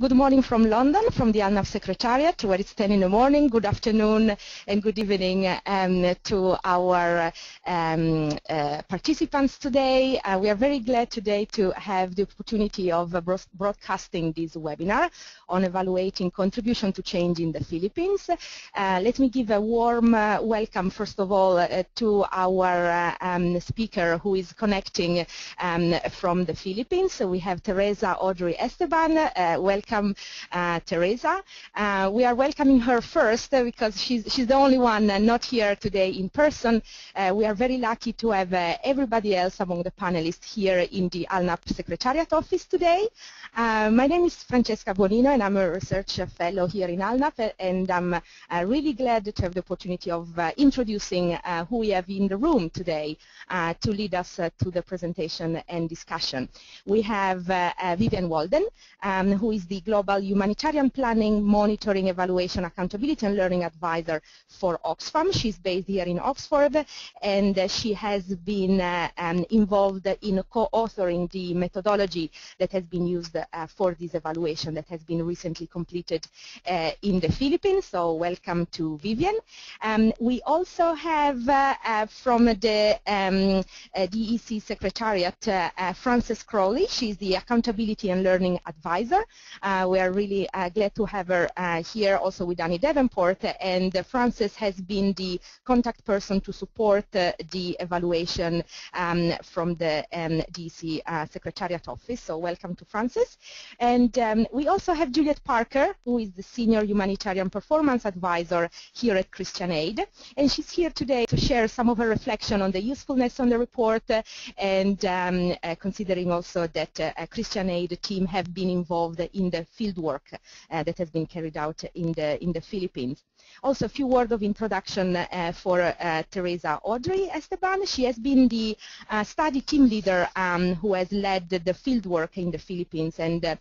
Good morning from London, from the ALNAP Secretariat, where it's 10 in the morning. Good afternoon and good evening um, to our um, uh, participants today. Uh, we are very glad today to have the opportunity of uh, broadcasting this webinar on evaluating contribution to change in the Philippines. Uh, let me give a warm uh, welcome, first of all, uh, to our um, speaker who is connecting um, from the Philippines. So we have Theresa Audrey Esteban. welcome welcome uh, Theresa. Uh, we are welcoming her first uh, because she's, she's the only one uh, not here today in person. Uh, we are very lucky to have uh, everybody else among the panelists here in the ALNAP Secretariat office today. my name is Francesca Bonino and I'm a research fellow here in ALNAP and I'm really glad to have the opportunity of introducing who we have in the room today to lead us to the presentation and discussion. We have Vivien Walden, um, who is the Global Humanitarian Planning, Monitoring, Evaluation, Accountability and Learning Advisor for Oxfam. She's based here in Oxford and she has been uh, um, involved in co-authoring the methodology that has been used uh, for this evaluation that has been recently completed uh, in the Philippines. So welcome to Vivien. Um, we also have from the um, DEC Secretariat Frances Crowley. She's the Accountability and Learning Advisor. Uh, we are really uh, glad to have her uh, here also with Annie Davenport and Frances has been the contact person to support the evaluation um, from the um, DC Secretariat Office. So welcome to Frances. And um, we also have Juliet Parker, who is the Senior Humanitarian Performance Advisor here at Christian Aid. And she's here today to share some of her reflection on the usefulness on the report and um, uh, considering also that uh, Christian Aid team have been involved in the field work uh, that has been carried out in the, in the Philippines. Also, a few words of introduction uh, for uh, Theresa Audrey Esteban. She has been the study team leader um, who has led the field work in the Philippines, and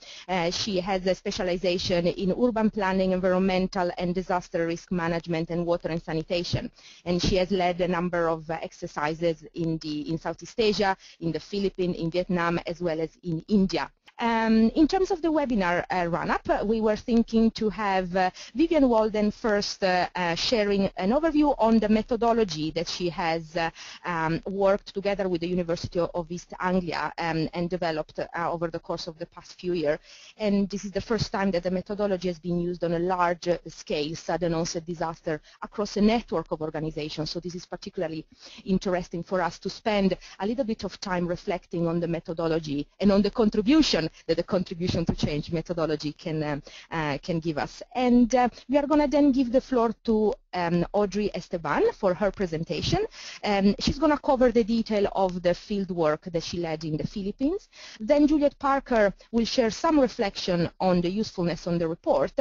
she has a specialization in urban planning, environmental and disaster risk management, and water and sanitation. And she has led a number of exercises in, the, in Southeast Asia, in the Philippines, in Vietnam, as well as in India. Um, in terms of the webinar uh, run-up, uh, we were thinking to have uh, Vivien Walden first uh, sharing an overview on the methodology that she has um, worked together with the University of East Anglia um, and developed over the course of the past few years. And this is the first time that the methodology has been used on a large scale, sudden onset disaster, across a network of organizations. So this is particularly interesting for us to spend a little bit of time reflecting on the methodology and on the contribution that the contribution to change methodology can, um, uh, can give us. And uh, we are going to then give the floor to um, Audrey Esteban for her presentation. Um, she's going to cover the detail of the field work that she led in the Philippines. Then Juliet Parker will share some reflection on the usefulness on the report.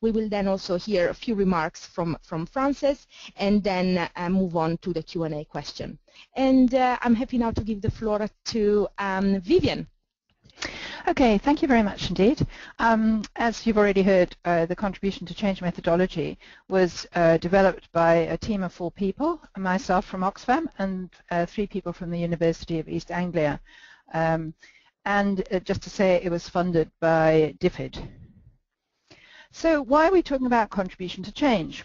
We will then also hear a few remarks from, from Frances and then uh, move on to the Q&A question. And uh, I'm happy now to give the floor to um, Vivien. Okay, thank you very much indeed. Um, as you've already heard, uh, the contribution to change methodology was uh, developed by a team of four people, myself from Oxfam and uh, three people from the University of East Anglia. Um, and uh, just to say, it was funded by DFID. So why are we talking about contribution to change?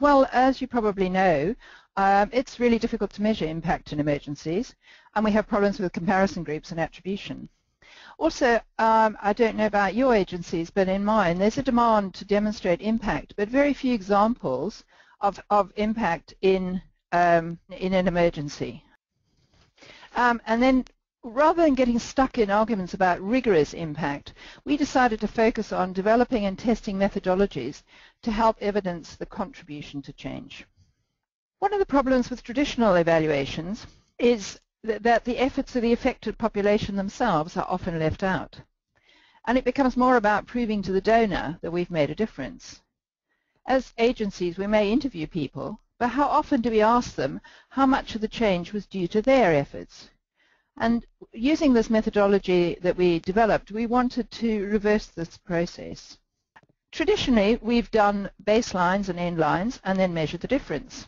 Well, as you probably know, um, it's really difficult to measure impact in emergencies, and we have problems with comparison groups and attribution. Also, um, I don't know about your agencies, but in mine, there's a demand to demonstrate impact, but very few examples of, of impact in, um, in an emergency. Um, and then rather than getting stuck in arguments about rigorous impact, we decided to focus on developing and testing methodologies to help evidence the contribution to change. One of the problems with traditional evaluations is that the efforts of the affected population themselves are often left out. And it becomes more about proving to the donor that we've made a difference. As agencies, we may interview people, but how often do we ask them how much of the change was due to their efforts? And using this methodology that we developed, we wanted to reverse this process. Traditionally, we've done baselines and endlines and then measured the difference.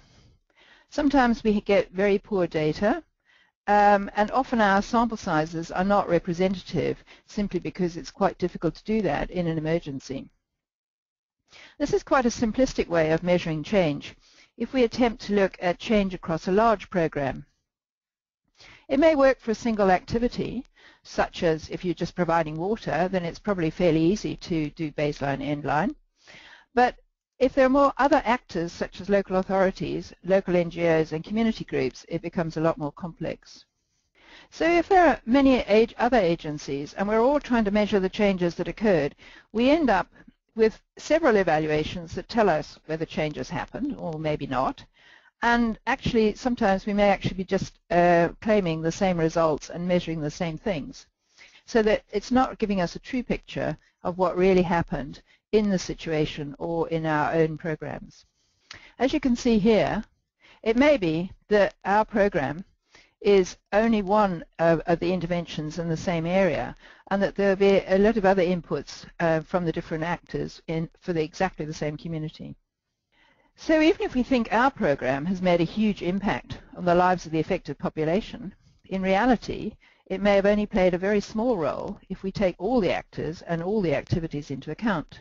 Sometimes we get very poor data, Um, and often our sample sizes are not representative simply because it's quite difficult to do that in an emergency. This is quite a simplistic way of measuring change if we attempt to look at change across a large program. It may work for a single activity, such as if you're just providing water, then it's probably fairly easy to do baseline endline. But if there are more other actors, such as local authorities, local NGOs, and community groups, it becomes a lot more complex. So if there are many other agencies, and we're all trying to measure the changes that occurred, we end up with several evaluations that tell us whether changes happened, or maybe not. And actually, sometimes we may actually be just uh, claiming the same results and measuring the same things. So that it's not giving us a true picture of what really happened in the situation or in our own programs. As you can see here, it may be that our program is only one of, of, the interventions in the same area and that there will be a lot of other inputs uh, from the different actors in, for the, exactly the same community. So even if we think our program has made a huge impact on the lives of the affected population, in reality it may have only played a very small role if we take all the actors and all the activities into account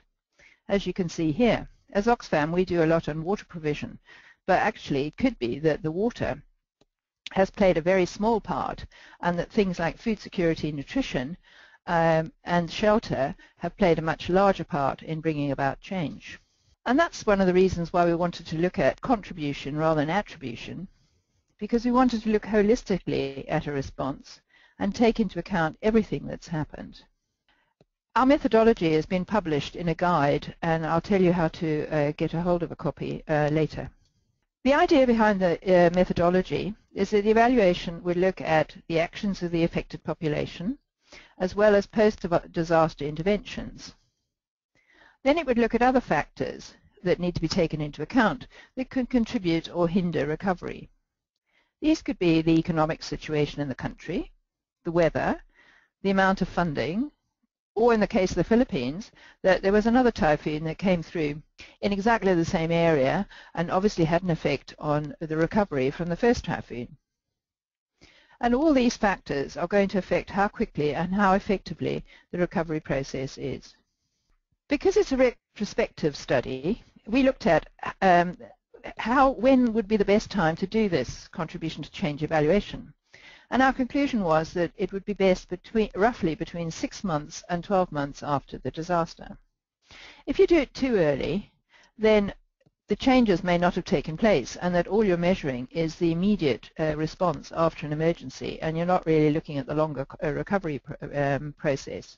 as you can see here. As Oxfam, we do a lot on water provision, but actually it could be that the water has played a very small part and that things like food security nutrition um, and shelter have played a much larger part in bringing about change. And that's one of the reasons why we wanted to look at contribution rather than attribution, because we wanted to look holistically at a response and take into account everything that's happened. Our methodology has been published in a guide, and I'll tell you how to uh, get a hold of a copy uh, later. The idea behind the uh, methodology is that the evaluation would look at the actions of the affected population, as well as post-disaster interventions. Then it would look at other factors that need to be taken into account that could contribute or hinder recovery. These could be the economic situation in the country, the weather, the amount of funding, or in the case of the Philippines, that there was another typhoon that came through in exactly the same area and obviously had an effect on the recovery from the first typhoon. And all these factors are going to affect how quickly and how effectively the recovery process is. Because it's a retrospective study, we looked at um, how, when would be the best time to do this contribution to change evaluation. And our conclusion was that it would be best between, roughly between six months and 12 months after the disaster. If you do it too early, then the changes may not have taken place and that all you're measuring is the immediate uh, response after an emergency and you're not really looking at the longer uh, recovery pr um, process.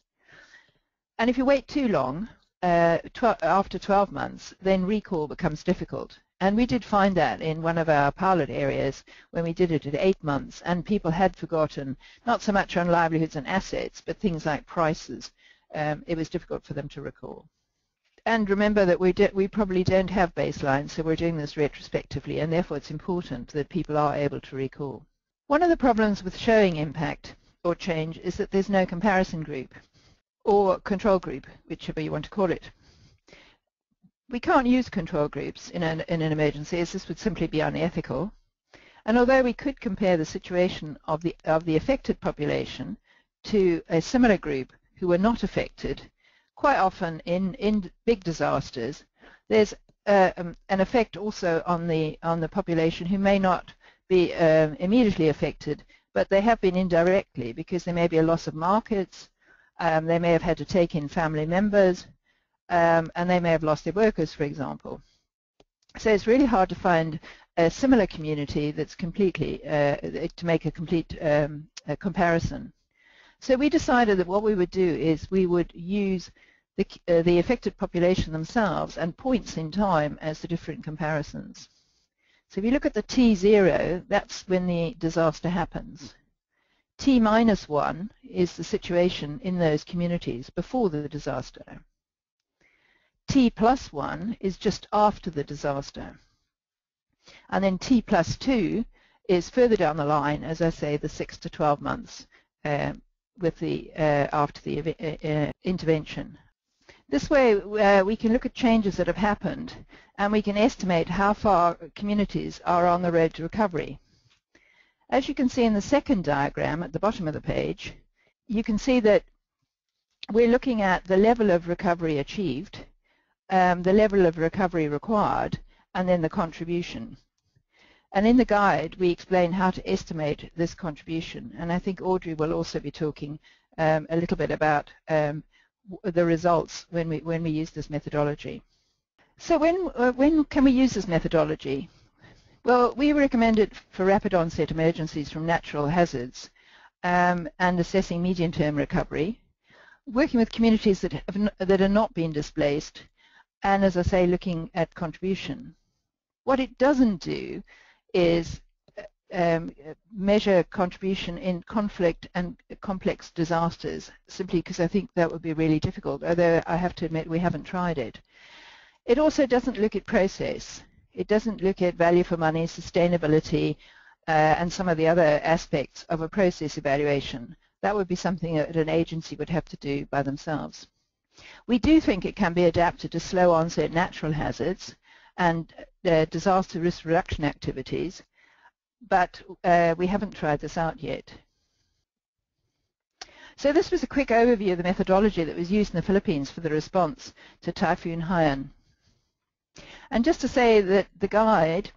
And if you wait too long, uh, after 12 months, then recall becomes difficult and we did find that in one of our pilot areas when we did it at eight months and people had forgotten not so much on livelihoods and assets but things like prices. Um, it was difficult for them to recall. And remember that we, we probably don't have baselines so we're doing this retrospectively and therefore it's important that people are able to recall. One of the problems with showing impact or change is that there's no comparison group or control group, whichever you want to call it we can't use control groups in an, in an emergency as this would simply be unethical. And although we could compare the situation of the, of the affected population to a similar group who were not affected, quite often in, in big disasters, there's uh, um, an effect also on the, on the population who may not be um, immediately affected, but they have been indirectly because there may be a loss of markets, um, they may have had to take in family members, um, and they may have lost their workers, for example. So it's really hard to find a similar community that's completely, uh, to make a complete um, a comparison. So we decided that what we would do is we would use the, uh, the affected population themselves and points in time as the different comparisons. So if you look at the T0, that's when the disaster happens. T minus 1 is the situation in those communities before the disaster. T plus 1 is just after the disaster. And then T plus 2 is further down the line, as I say, the 6 to 12 months uh, with the uh, after the uh, uh, intervention. This way uh, we can look at changes that have happened and we can estimate how far communities are on the road to recovery. As you can see in the second diagram at the bottom of the page, you can see that we're looking at the level of recovery achieved, um, the level of recovery required, and then the contribution. And in the guide, we explain how to estimate this contribution. And I think Audrey will also be talking um, a little bit about um, the results when we, when we use this methodology. So when, uh, when can we use this methodology? Well, we recommend it for rapid onset emergencies from natural hazards um, and assessing medium-term recovery, working with communities that, have, that are not being displaced, and as I say, looking at contribution. What it doesn't do is um, measure contribution in conflict and complex disasters, simply because I think that would be really difficult, although I have to admit we haven't tried it. It also doesn't look at process. It doesn't look at value for money, sustainability, uh, and some of the other aspects of a process evaluation. That would be something that an agency would have to do by themselves. We do think it can be adapted to slow onset natural hazards and uh, disaster risk reduction activities, but uh, we haven't tried this out yet. So this was a quick overview of the methodology that was used in the Philippines for the response to Typhoon Haiyan. And just to say that the guide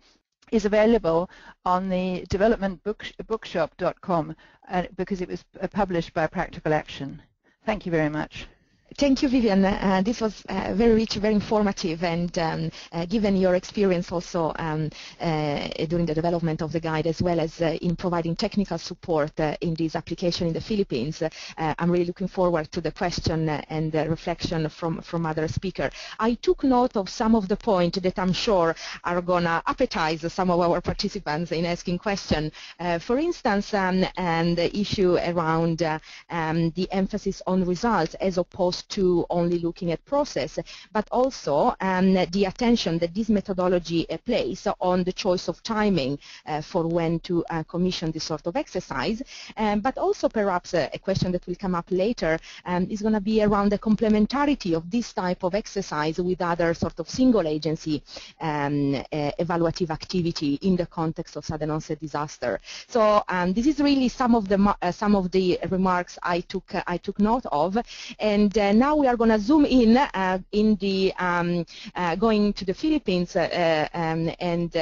is available on the developmentbookshop.com uh, because it was uh, published by Practical Action. Thank you very much. Thank you, Vivien. Uh, this was uh, very rich, very informative, and um, uh, given your experience also um, uh, during the development of the guide, as well as uh, in providing technical support uh, in this application in the Philippines, I'm really looking forward to the question and the reflection from, from other speakers. I took note of some of the points that I'm sure are going to appetize some of our participants in asking questions. for instance, um, and the issue around um, the emphasis on results as opposed to only looking at process, but also um, the attention that this methodology uh, plays on the choice of timing uh, for when to uh, commission this sort of exercise, um, but also perhaps a, a, question that will come up later um, is going to be around the complementarity of this type of exercise with other sort of single agency um, uh, evaluative activity in the context of sudden onset disaster. So um, this is really some of the uh, some of the remarks I took uh, I took note of, and now we are going to zoom in uh, in the um, uh, going to the Philippines uh, um, and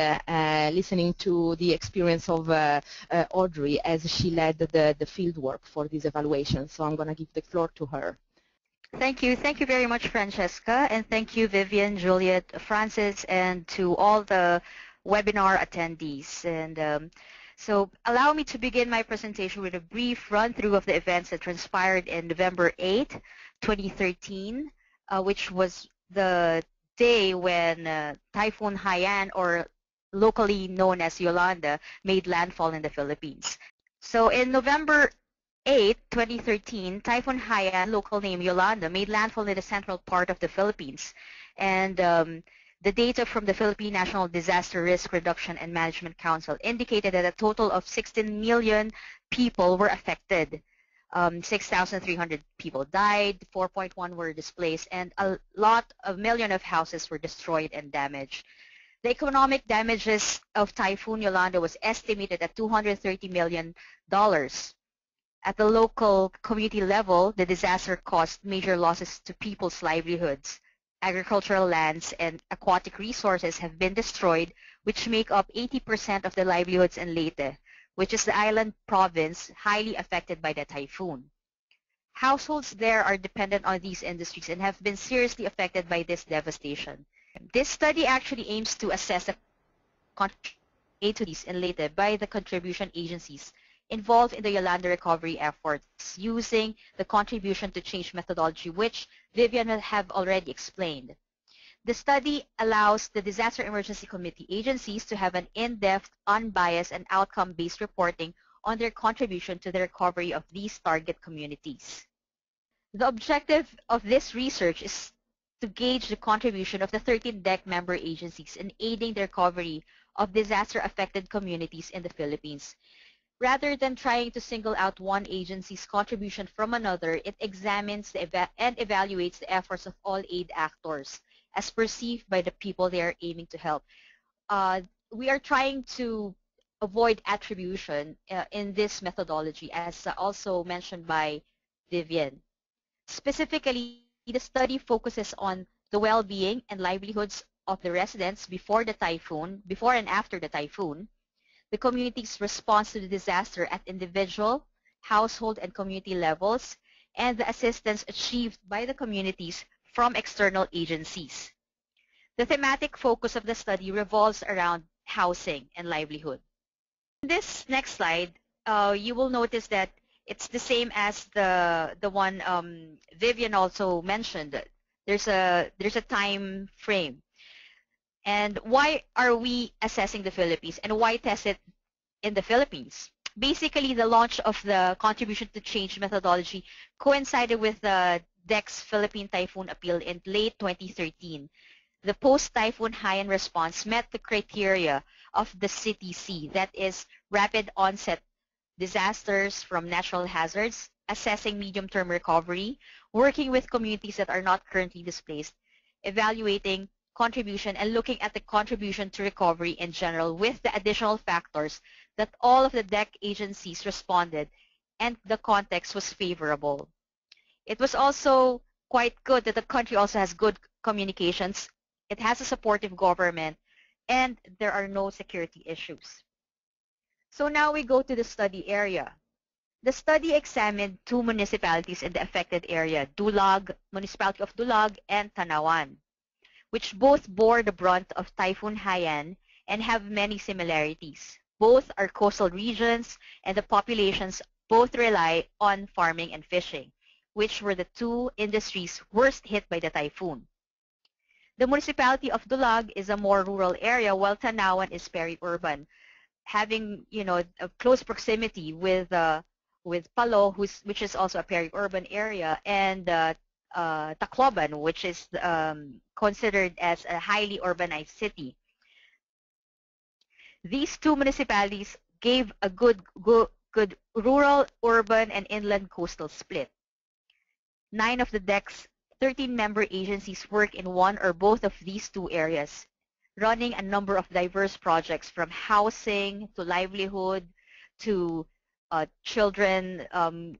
listening to the experience of Audrey as she led the, the field work for this evaluation. So I'm going to give the floor to her. Thank you. Thank you very much, Francesca. And thank you, Vivien, Juliet, Frances, and to all the webinar attendees. And um, so allow me to begin my presentation with a brief run-through of the events that transpired in November 8, 2013, uh, which was the day when uh, Typhoon Haiyan, or locally known as Yolanda, made landfall in the Philippines. So in November 8, 2013, Typhoon Haiyan, local name Yolanda, made landfall in the central part of the Philippines. And um, the data from the Philippine National Disaster Risk Reduction and Management Council indicated that a total of 16 million people were affected. Um, 6,300 people died, 4.1 were displaced, and a lot, a million of houses were destroyed and damaged. The economic damages of Typhoon Yolanda was estimated at $230 million. At the local community level, the disaster caused major losses to people's livelihoods agricultural lands and aquatic resources have been destroyed, which make up 80% of the livelihoods in Leyte, which is the island province highly affected by the typhoon. Households there are dependent on these industries and have been seriously affected by this devastation. This study actually aims to assess the contribution to these in Leyte by the contribution agencies involved in the Yolanda recovery efforts using the contribution to change methodology, which Vivien will have already explained. The study allows the Disaster Emergency Committee agencies to have an in-depth, unbiased, and outcome-based reporting on their contribution to the recovery of these target communities. The objective of this research is to gauge the contribution of the 13 DEC member agencies in aiding the recovery of disaster-affected communities in the Philippines. Rather than trying to single out one agency's contribution from another, it examines eva and evaluates the efforts of all aid actors as perceived by the people they are aiming to help. Uh, we are trying to avoid attribution uh, in this methodology as uh, also mentioned by Vivien. Specifically, the study focuses on the well-being and livelihoods of the residents before the typhoon, before and after the typhoon, the community's response to the disaster at individual, household, and community levels, and the assistance achieved by the communities from external agencies. The thematic focus of the study revolves around housing and livelihood. In this next slide, uh, you will notice that it's the same as the the one um, Vivien also mentioned. There's a there's a time frame. And why are we assessing the Philippines and why test it in the Philippines? Basically, the launch of the contribution to change methodology coincided with the DEC's Philippine Typhoon Appeal in late 2013. The post-typhoon Haiyan response met the criteria of the CTC, that is rapid onset disasters from natural hazards, assessing medium-term recovery, working with communities that are not currently displaced, evaluating contribution and looking at the contribution to recovery in general with the additional factors that all of the DEC agencies responded and the context was favorable. It was also quite good that the country also has good communications. It has a supportive government and there are no security issues. So now we go to the study area. The study examined two municipalities in the affected area, Dulag, Municipality of Dulag, and Tanauan, which both bore the brunt of Typhoon Haiyan and have many similarities. Both are coastal regions and the populations both rely on farming and fishing, which were the two industries worst hit by the typhoon. The municipality of Dulag is a more rural area while Tanauan is peri-urban, having you know a close proximity with uh, with Palo, which is also a peri-urban area, and uh, uh, Tacloban, which is um, considered as a highly urbanized city. These two municipalities gave a good, good, good rural, urban, and inland coastal split. Nine of the DEC's 13 member agencies work in one or both of these two areas, running a number of diverse projects from housing to livelihood to uh, children, um,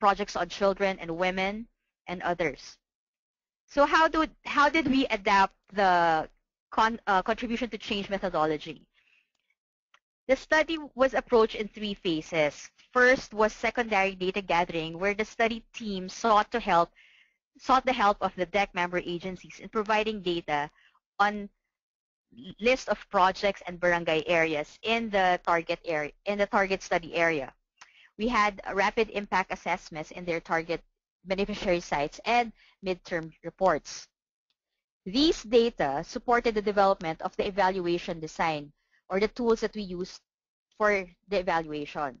projects on children and women and others. So how, do, how did we adapt the con, uh, contribution to change methodology? The study was approached in three phases. First was secondary data gathering, where the study team sought to help sought the help of the DEC member agencies in providing data on list of projects and barangay areas in the target area in the target study area. We had rapid impact assessments in their target beneficiary sites and midterm reports. These data supported the development of the evaluation design or the tools that we use for the evaluation.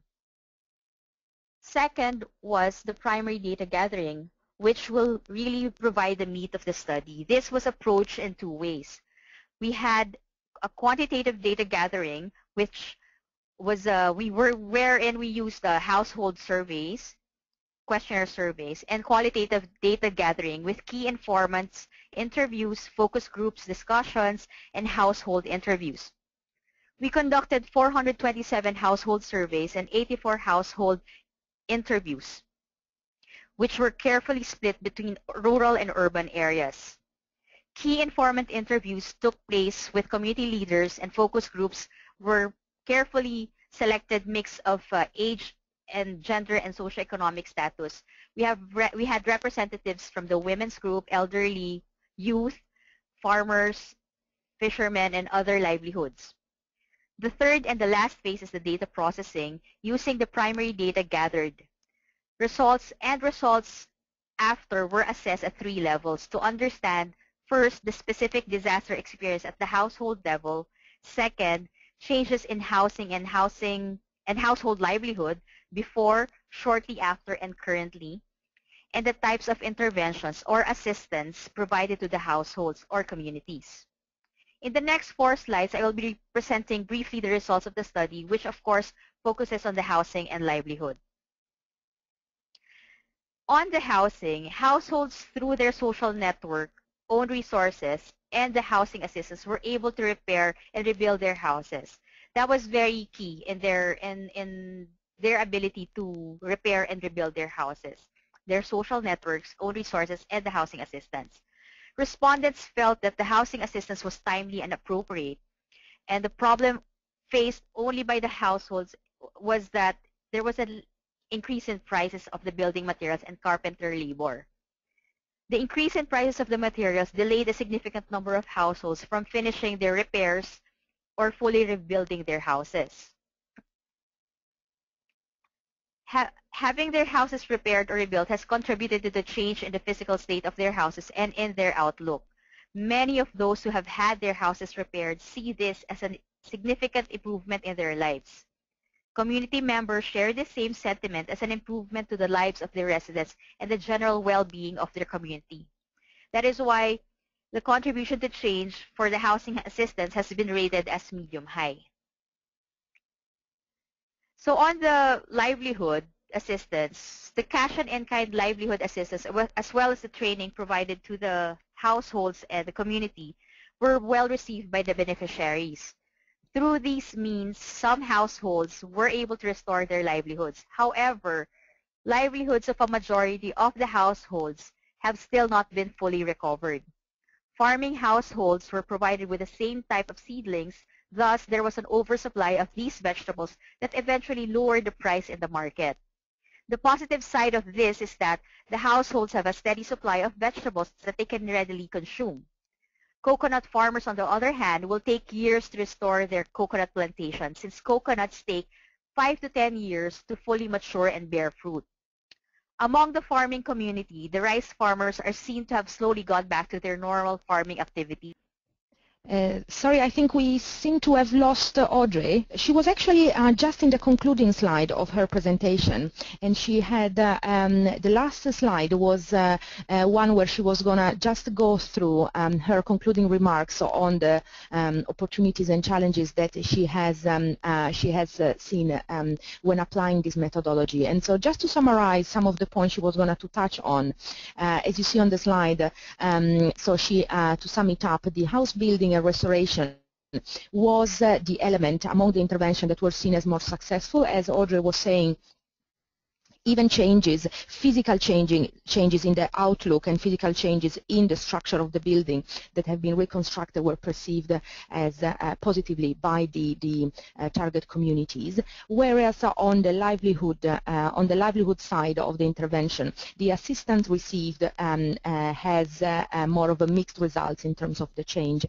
Second was the primary data gathering, which will really provide the meat of the study. This was approached in two ways we had a quantitative data gathering, which was uh, we were wherein we used the household surveys, questionnaire surveys, and qualitative data gathering with key informants, interviews, focus groups, discussions, and household interviews. We conducted 427 household surveys and 84 household interviews, which were carefully split between rural and urban areas. Key informant interviews took place with community leaders and focus groups were carefully selected mix of uh, age and gender and socioeconomic status. We have we had representatives from the women's group, elderly, youth, farmers, fishermen, and other livelihoods. The third and the last phase is the data processing using the primary data gathered. Results and results after were assessed at three levels to understand First, the specific disaster experience at the household level. Second, changes in housing and housing and household livelihood before, shortly after, and currently. And the types of interventions or assistance provided to the households or communities. In the next four slides, I will be presenting briefly the results of the study, which of course focuses on the housing and livelihood. On the housing, households through their social network own resources and the housing assistance were able to repair and rebuild their houses. that was very key in their in in their ability to repair and rebuild their houses, their social networks, own resources, and the housing assistance. Respondents felt that the housing assistance was timely and appropriate, and the problem faced only by the households was that there was an increase in prices of the building materials and carpenter labor. The increase in prices of the materials delayed a significant number of households from finishing their repairs or fully rebuilding their houses. Having their houses repaired or rebuilt has contributed to the change in the physical state of their houses and in their outlook. Many of those who have had their houses repaired see this as a significant improvement in their lives. Community members share the same sentiment as an improvement to the lives of their residents and the general well-being of their community. That is why the contribution to change for the housing assistance has been rated as medium-high. So on the livelihood assistance, the cash and in-kind livelihood assistance, as well as the training provided to the households and the community, were well received by the beneficiaries. Through these means, some households were able to restore their livelihoods. However, livelihoods of a majority of the households have still not been fully recovered. Farming households were provided with the same type of seedlings, thus there was an oversupply of these vegetables that eventually lowered the price in the market. The positive side of this is that the households have a steady supply of vegetables that they can readily consume. Coconut farmers, on the other hand, will take years to restore their coconut plantation since coconuts take 5 to 10 years to fully mature and bear fruit. Among the farming community, the rice farmers are seen to have slowly gone back to their normal farming activity. Uh, sorry, I think we seem to have lost uh, Audrey. She was actually uh, just in the concluding slide of her presentation, and she had uh, um, the last slide was uh, one where she was gonna just go through um, her concluding remarks on the um, opportunities and challenges that she has um, she has seen um, when applying this methodology. And so, just to summarize some of the points she was gonna to touch on, as you see on the slide, um, so she to sum it up, the house building restoration was uh, the element among the interventions that were seen as more successful. As Audrey was saying, even changes, physical changing, changes in the outlook and physical changes in the structure of the building that have been reconstructed were perceived as uh, positively by the, the uh, target communities, whereas on the livelihood uh, on the livelihood side of the intervention, the assistance received um, uh, has uh, more of a mixed results in terms of the change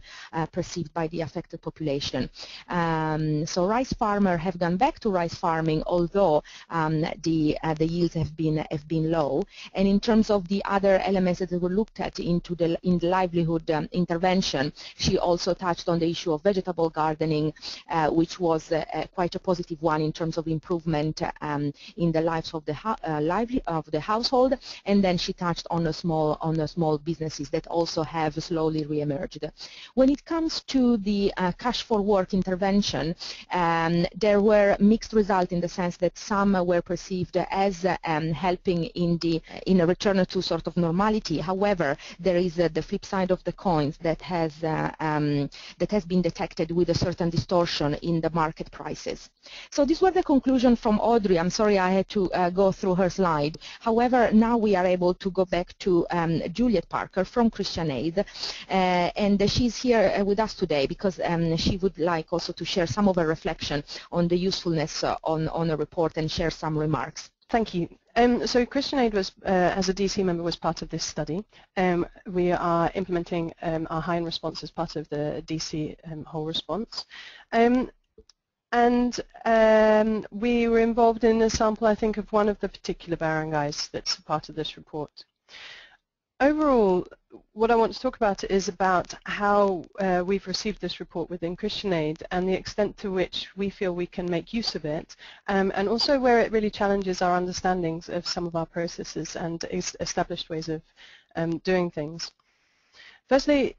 perceived by the affected population. Um, so rice farmers have gone back to rice farming, although um, the the yields have been have been low. And in terms of the other elements that were looked at into the in the livelihood um, intervention, she also touched on the issue of vegetable gardening, uh, which was uh, uh quite a positive one in terms of improvement um, in the lives of the uh, lively of the household. And then she touched on the small on the small businesses that also have slowly reemerged. When it comes to the uh, cash for work intervention, um, there were mixed results in the sense that some were perceived as um, helping in the in a return to sort of normality. However, there is uh, the flip side of the coins that has uh, um, that has been detected with a certain distortion in the market prices. So these were the conclusion from Audrey. I'm sorry I had to uh, go through her slide. However, now we are able to go back to um, Juliet Parker from Christian Aid, and she's here with us today because um, she would like also to share some of her reflection on the usefulness on on a report and share some remarks. Thank you. Um, so Christian Aid was, uh, as a DC member, was part of this study. Um, we are implementing um, our Haiyan response as part of the DC um, whole response. Um, and um, we were involved in a sample, I think, of one of the particular barangays that's part of this report overall, what I want to talk about is about how uh, we've received this report within Christian Aid and the extent to which we feel we can make use of it, um, and also where it really challenges our understandings of some of our processes and established ways of um, doing things. Firstly,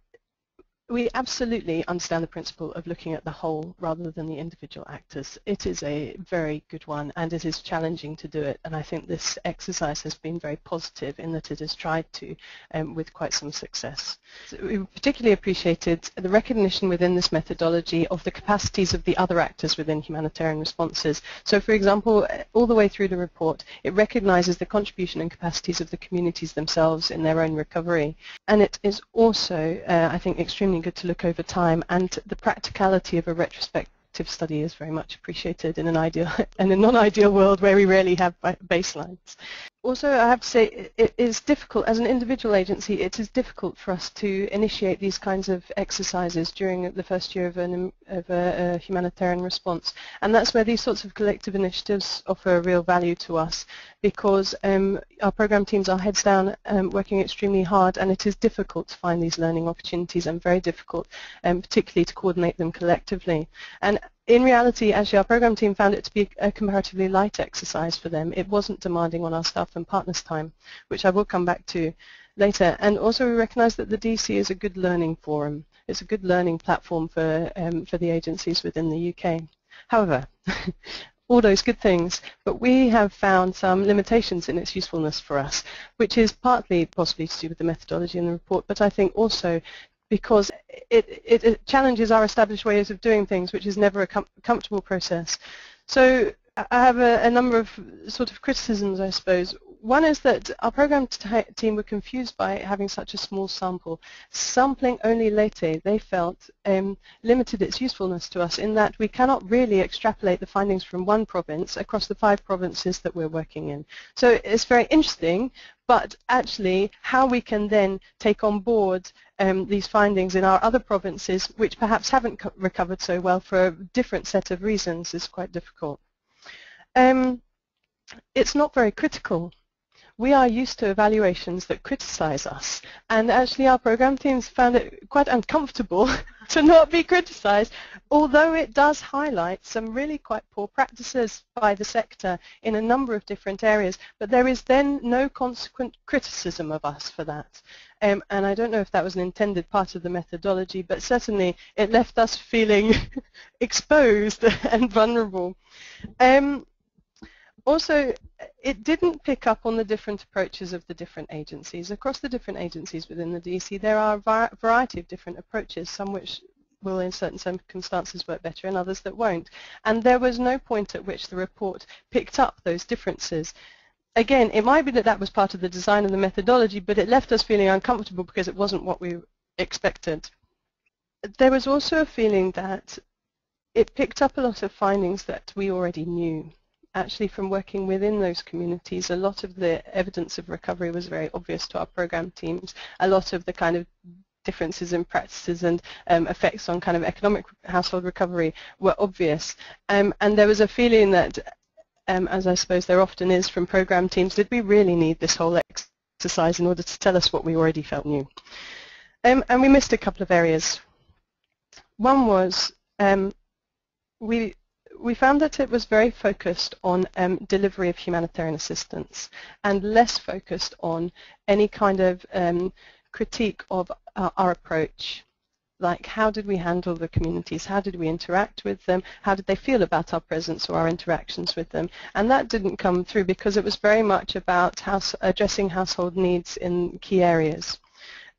we absolutely understand the principle of looking at the whole rather than the individual actors. It is a very good one and it is challenging to do it and I think this exercise has been very positive in that it has tried to um, with quite some success. So we particularly appreciated the recognition within this methodology of the capacities of the other actors within humanitarian responses. So for example, all the way through the report, it recognizes the contribution and capacities of the communities themselves in their own recovery. And it is also, uh, I think, extremely good to look over time and the practicality of a retrospective study is very much appreciated in an ideal and a non-ideal world where we rarely have baselines. Also I have to say it is difficult as an individual agency it is difficult for us to initiate these kinds of exercises during the first year of, an, of a, a, humanitarian response. And that's where these sorts of collective initiatives offer real value to us because um, our program teams are heads down um, working extremely hard and it is difficult to find these learning opportunities and very difficult um, particularly to coordinate them collectively. And in reality, actually, our program team found it to be a comparatively light exercise for them. It wasn't demanding on our staff and partners' time, which I will come back to later. And also we recognize that the DC is a good learning forum. It's a good learning platform for, um, for the agencies within the UK. However, all those good things, but we have found some limitations in its usefulness for us, which is partly possibly to do with the methodology in the report, but I think also because it, it, it, challenges our established ways of doing things, which is never a com comfortable process. So I have a, a, number of sort of criticisms, I suppose. One is that our program team were confused by having such a small sample. Sampling only Leyte, they felt, um, limited its usefulness to us in that we cannot really extrapolate the findings from one province across the five provinces that we're working in. So it's very interesting, but actually how we can then take on board um, these findings in our other provinces, which perhaps haven't recovered so well for a different set of reasons, is quite difficult. Um, it's not very critical we are used to evaluations that criticize us. And actually our program teams found it quite uncomfortable to not be criticized, although it does highlight some really quite poor practices by the sector in a number of different areas. But there is then no consequent criticism of us for that. Um, and I don't know if that was an intended part of the methodology, but certainly it left us feeling exposed and vulnerable. Um, also, it didn't pick up on the different approaches of the different agencies. Across the different agencies within the DC, there are a variety of different approaches, some which will in certain circumstances work better and others that won't. And there was no point at which the report picked up those differences. Again, it might be that that was part of the design and the methodology, but it left us feeling uncomfortable because it wasn't what we expected. There was also a feeling that it picked up a lot of findings that we already knew actually from working within those communities, a lot of the evidence of recovery was very obvious to our program teams. A lot of the kind of differences in practices and um, effects on kind of economic household recovery were obvious. Um, and there was a feeling that, um, as I suppose there often is from program teams, did we really need this whole exercise in order to tell us what we already felt knew? Um, and we missed a couple of areas. One was um, we we found that it was very focused on um, delivery of humanitarian assistance and less focused on any kind of um, critique of uh, our approach. Like how did we handle the communities? How did we interact with them? How did they feel about our presence or our interactions with them? And that didn't come through because it was very much about house, addressing household needs in key areas.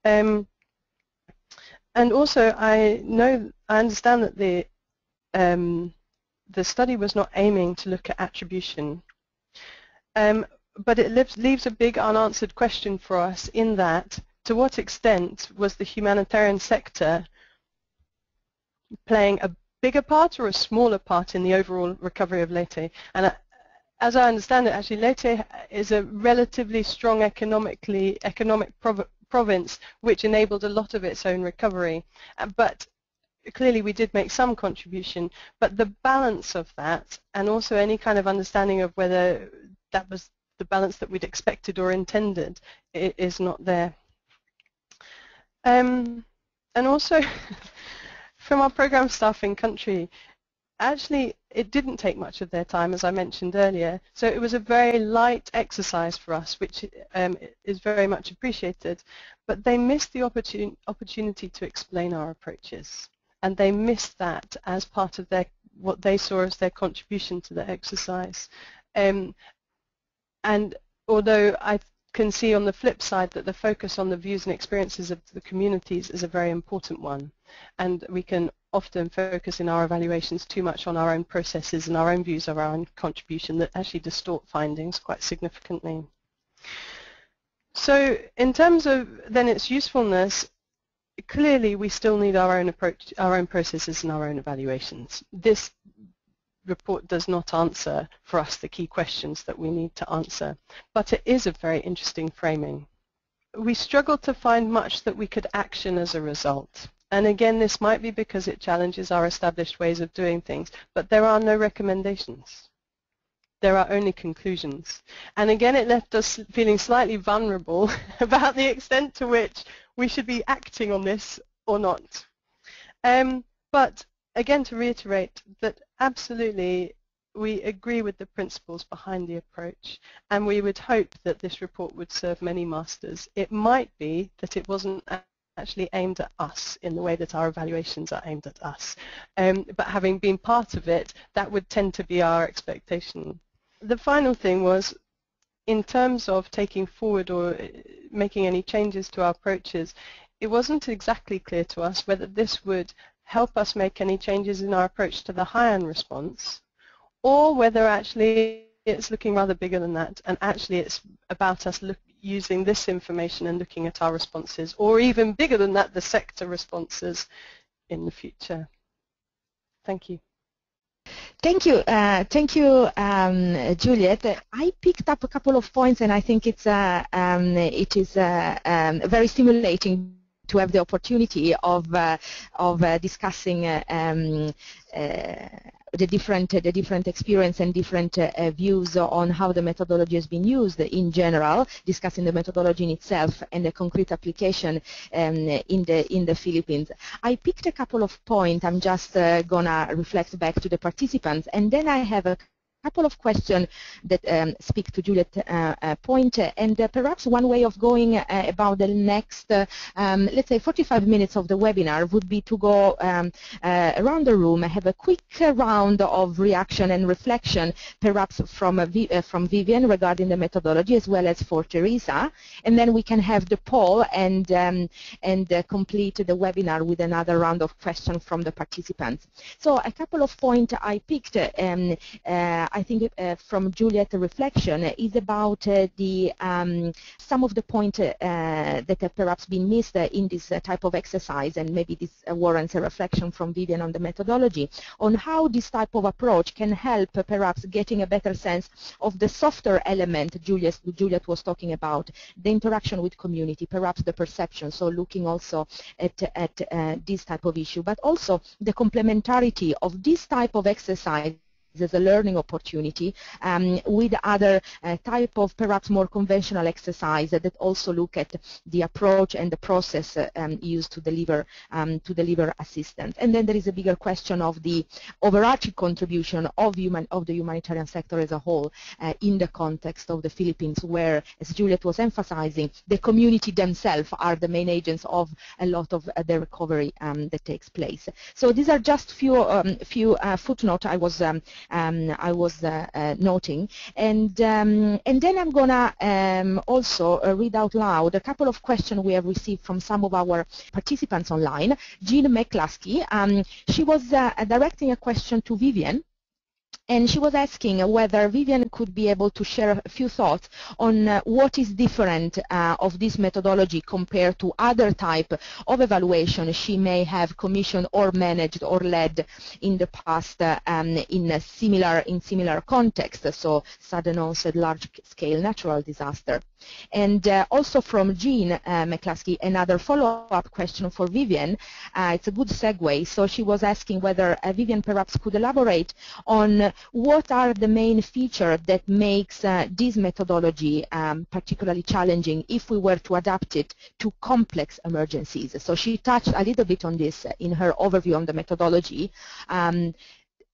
Um, and also I know, I understand that the um, the study was not aiming to look at attribution. Um, but it leaves, a big unanswered question for us in that to what extent was the humanitarian sector playing a bigger part or a smaller part in the overall recovery of Leyte? And uh, as I understand it, actually Leyte is a relatively strong economically economic prov province which enabled a lot of its own recovery. Uh, but clearly we did make some contribution, but the balance of that and also any kind of understanding of whether that was the balance that we'd expected or intended is not there. Um, and also from our program staff in country, actually it didn't take much of their time, as I mentioned earlier. So it was a very light exercise for us, which um, is very much appreciated. But they missed the opportun opportunity to explain our approaches. And they missed that as part of their what they saw as their contribution to the exercise. Um, and although I can see on the flip side that the focus on the views and experiences of the communities is a very important one. And we can often focus in our evaluations too much on our own processes and our own views of our own contribution that actually distort findings quite significantly. So in terms of then its usefulness, clearly we still need our own approach, our own processes and our own evaluations. This report does not answer for us the key questions that we need to answer, but it is a very interesting framing. We struggled to find much that we could action as a result. And again, this might be because it challenges our established ways of doing things, but there are no recommendations. There are only conclusions. And again, it left us feeling slightly vulnerable about the extent to which we should be acting on this or not. Um, but again, to reiterate that absolutely we agree with the principles behind the approach and we would hope that this report would serve many masters. It might be that it wasn't actually aimed at us in the way that our evaluations are aimed at us. Um, but having been part of it, that would tend to be our expectation. The final thing was, in terms of taking forward or making any changes to our approaches, it wasn't exactly clear to us whether this would help us make any changes in our approach to the Haiyan response, or whether actually it's looking rather bigger than that, and actually it's about us look, using this information and looking at our responses, or even bigger than that, the sector responses in the future. Thank you. Thank you, uh, thank you, um, Juliet. I picked up a couple of points, and I think it's uh, um, it is uh, um, very stimulating to have the opportunity of uh, of uh, discussing uh, um, the different the different experience and different views on how the methodology has been used in general, discussing the methodology in itself and the concrete application um, in the in the Philippines. I picked a couple of points. I'm just gonna reflect back to the participants, and then I have a couple of questions that um, speak to Juliet's uh, uh, point, and uh, perhaps one way of going uh, about the next, uh, um, let's say, 45 minutes of the webinar would be to go um, uh, around the room, have a quick round of reaction and reflection, perhaps from from Vivien regarding the methodology, as well as for Theresa, and then we can have the poll and um, and complete the webinar with another round of questions from the participants. So a couple of points I picked. I think uh, from Juliet reflection is about uh, the um, some of the points uh, that have perhaps been missed in this type of exercise and maybe this warrants a reflection from Vivien on the methodology on how this type of approach can help perhaps getting a better sense of the softer element Juliet, Juliet was talking about, the interaction with community, perhaps the perception, so looking also at, at uh, this type of issue, but also the complementarity of this type of exercise as a learning opportunity um, with other uh, type of perhaps more conventional exercise that also look at the approach and the process uh, um, used to deliver um, to deliver assistance. And then there is a bigger question of the overarching contribution of human of the humanitarian sector as a whole uh, in the context of the Philippines where, as Juliet was emphasizing, the community themselves are the main agents of a lot of uh, the recovery um, that takes place. So these are just few um, few uh, footnotes I was um, I was uh, uh, noting. And, um, and then I'm going to um, also uh, read out loud a couple of questions we have received from some of our participants online. Jean McCluskey, um, she was directing a question to Vivien and she was asking whether Vivien could be able to share a few thoughts on uh, what is different uh, of this methodology compared to other type of evaluation she may have commissioned or managed or led in the past uh, um, in similar in similar context, so sudden onset large-scale natural disaster. And uh, also from Jean uh, McCluskey, another follow-up question for Vivien. Uh, it's a good segue. So she was asking whether uh, Vivien perhaps could elaborate on what are the main features that makes uh, this methodology um, particularly challenging if we were to adapt it to complex emergencies. So she touched a little bit on this in her overview on the methodology. Um,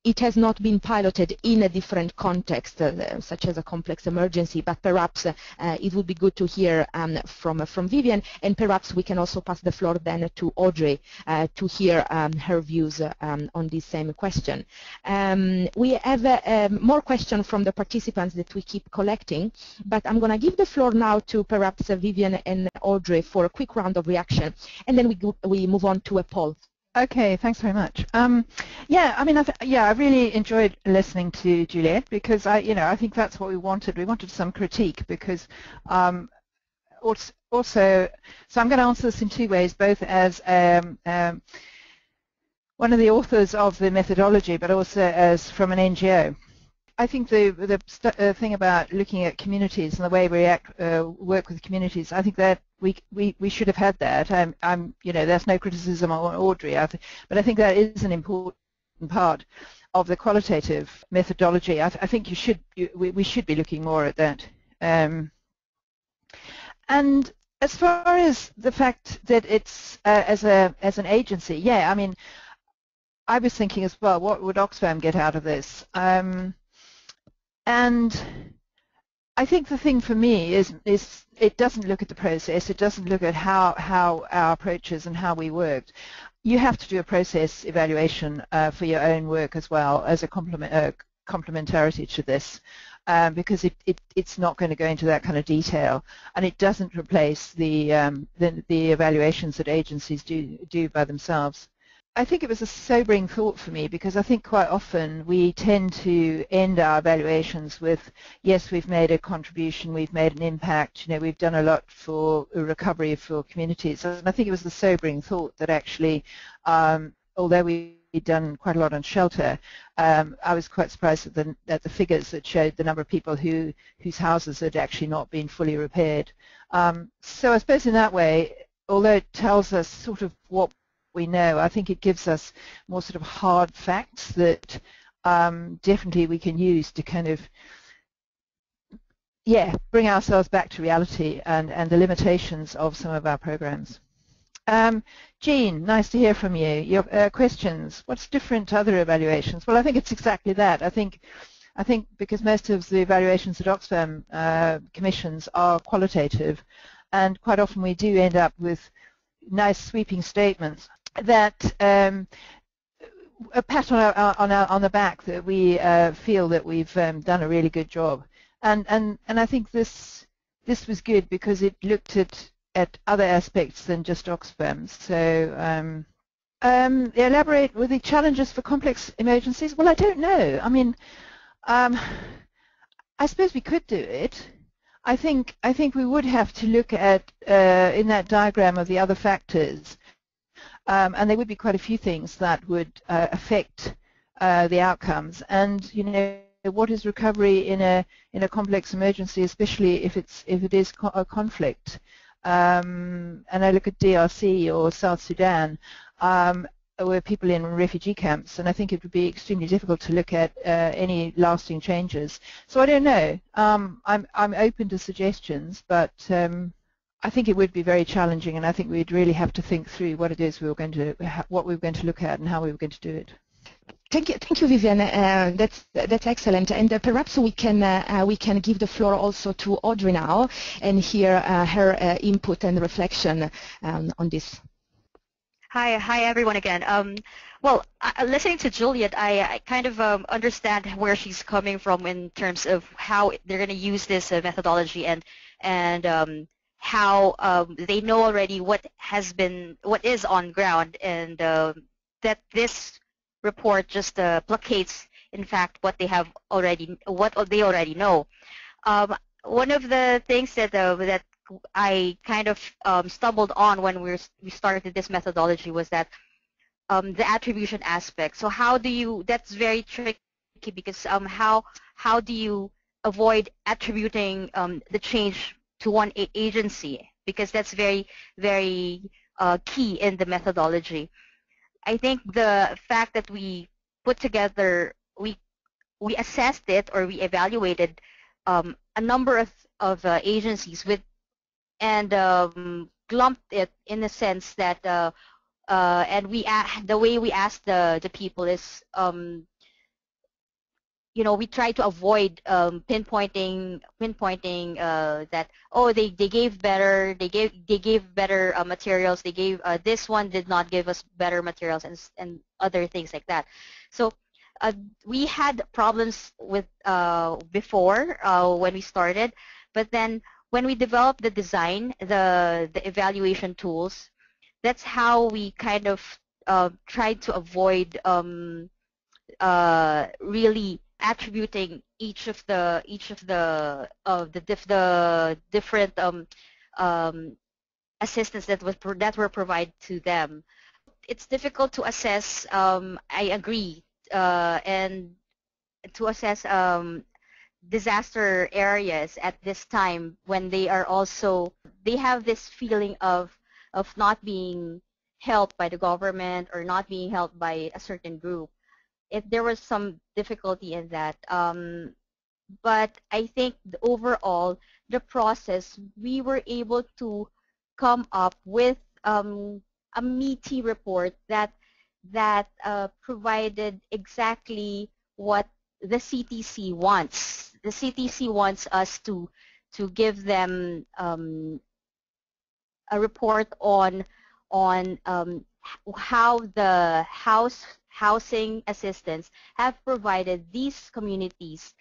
it has not been piloted in a different context, uh, such as a complex emergency, but perhaps uh, it would be good to hear um, from, from Vivien, and perhaps we can also pass the floor then to Audrey uh, to hear um, her views um, on this same question. Um, we have um, more questions from the participants that we keep collecting, but I'm going to give the floor now to perhaps Vivien and Audrey for a quick round of reaction, and then we, go, we move on to a poll. Okay, thanks very much. Um, yeah, I mean, I yeah, I really enjoyed listening to Juliet because I, you know, I think that's what we wanted. We wanted some critique because um, also, so I'm going to answer this in two ways, both as um, um, one of the authors of the methodology, but also as from an NGO. I think the the uh, thing about looking at communities and the way we act, uh, work with communities, I think that we we we should have had that. I'm, I'm you know, there's no criticism on Audrey, I but I think that is an important part of the qualitative methodology. I, th I think you should you, we, we should be looking more at that. Um, and as far as the fact that it's uh, as a as an agency, yeah, I mean, I was thinking as well, what would Oxfam get out of this? Um, and I think the thing for me is is it doesn't look at the process. It doesn't look at how how our approaches and how we worked. You have to do a process evaluation uh, for your own work as well as a complement uh, complementarity to this. Um, because it, it, it's not going to go into that kind of detail, and it doesn't replace the, um, the, the evaluations that agencies do do by themselves. I think it was a sobering thought for me because I think quite often we tend to end our evaluations with, yes, we've made a contribution, we've made an impact, you know, we've done a lot for recovery for communities. And I think it was the sobering thought that actually, um, although we had done quite a lot on shelter, um, I was quite surprised at the, at the figures that showed the number of people who whose houses had actually not been fully repaired. Um, so I suppose in that way, although it tells us sort of what we know. I think it gives us more sort of hard facts that um, definitely we can use to kind of yeah, bring ourselves back to reality and, and the limitations of some of our programs. Um, Jean, nice to hear from you. Your uh, questions, what's different to other evaluations? Well, I think it's exactly that. I think I think because most of the evaluations that Oxfam uh, commissions are qualitative, and quite often we do end up with nice sweeping statements that um, a pat on, our, on, our, on the back that we uh, feel that we've um, done a really good job. And, and, and I think this, this was good because it looked at, at other aspects than just Oxfam. So um, um, elaborate with the challenges for complex emergencies. Well, I don't know. I mean, um, I suppose we could do it. I think I think we would have to look at uh, in that diagram of the other factors um, and there would be quite a few things that would uh, affect uh, the outcomes. And you know, what is recovery in a in a complex emergency, especially if it's if it is co a conflict? Um, and I look at DRC or South Sudan, um, where people in refugee camps, and I think it would be extremely difficult to look at uh, any lasting changes. So I don't know. Um, I'm I'm open to suggestions, but um, I think it would be very challenging, and I think we'd really have to think through what it is we were going to, what we were going to look at, and how we were going to do it. Thank you, thank you, Vivien. Uh, that's that's excellent. And uh, perhaps we can uh, uh we can give the floor also to Audrey now and hear uh, her uh, input and reflection um, on this. Hi, hi everyone again. Um, well, listening to Juliet, I, I kind of um, understand where she's coming from in terms of how they're going to use this methodology and and um, how um, they know already what has been what is on ground. And uh, that this report just uh, placates in fact what they have already what they already know. Um, one of the things that uh, that I kind of um, stumbled on when we we started this methodology was that um, the attribution aspect. So how do you that's very tricky because um, how how do you avoid attributing the change to one agency because that's very, very uh, key in the methodology. I think the fact that we put together, we, we assessed it or we evaluated um, a number of, of uh, agencies with and um, it in the sense that uh, uh, and we the way we asked the, the people is um, you know, we try to avoid um, pinpointing pinpointing uh, that oh they, they gave better they gave they gave better uh, materials they gave uh, this one did not give us better materials and and other things like that. So uh, we had problems with uh, before uh, when we started, but then when we developed the design, the the evaluation tools, that's how we kind of tried to avoid um, really attributing each of the each of the uh, the dif the different um, um, assistance that was that were provided to them. It's difficult to assess. Um, I agree, uh, and to assess um, disaster areas at this time when they are also they have this feeling of of not being helped by the government or not being helped by a certain group if there was some difficulty in that. Um, but I think the overall, the process, we were able to come up with um, a meaty report that that uh, provided exactly what the CTC wants. The CTC wants us to to give them um, a report on on um, how the house housing assistance have provided these communities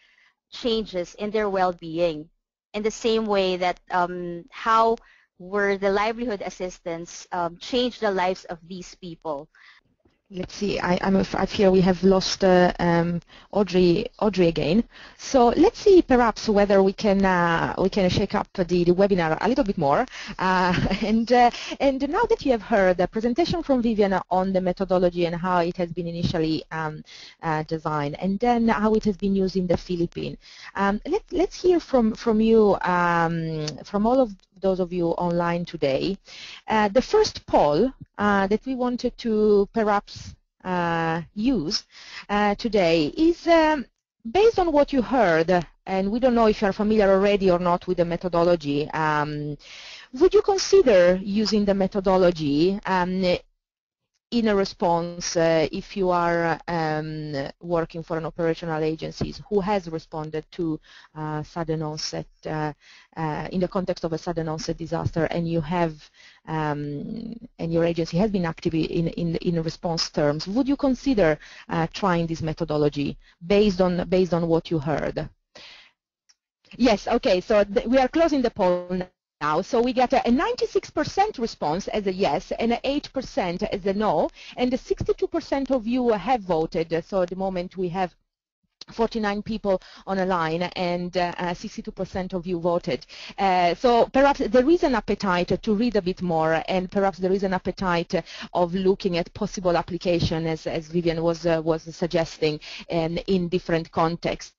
changes in their well-being. In the same way that um, how were the livelihood assistance um, change the lives of these people let's see, I, I'm I fear we have lost uh, um, Audrey Audrey again. So let's see perhaps whether we can uh, we can shake up the, the webinar a little bit more. Uh, and uh, and now that you have heard the presentation from Vivien on the methodology and how it has been initially um, uh, designed, and then how it has been used in the Philippines, um, let let's hear from from you um, from all of those of you online today. Uh, the first poll uh, that we wanted to perhaps uh, use uh, today is um, based on what you heard, and we don't know if you're familiar already or not with the methodology, um, would you consider using the methodology um, in a response uh, if you are um, working for an operational agency who has responded to uh, sudden onset uh, uh, in the context of a sudden onset disaster and you have um, and your agency has been active in, in, in response terms, would you consider uh, trying this methodology based on based on what you heard? Yes, okay, so we are closing the poll now. So we get a 96% response as a yes and 8% as a no. And 62% of you have voted. So at the moment we have 49 people on a line and 62% uh, of you voted. Uh, so perhaps there is an appetite to read a bit more and perhaps there is an appetite of looking at possible application as, as Vivien was, uh, was suggesting um, in different contexts.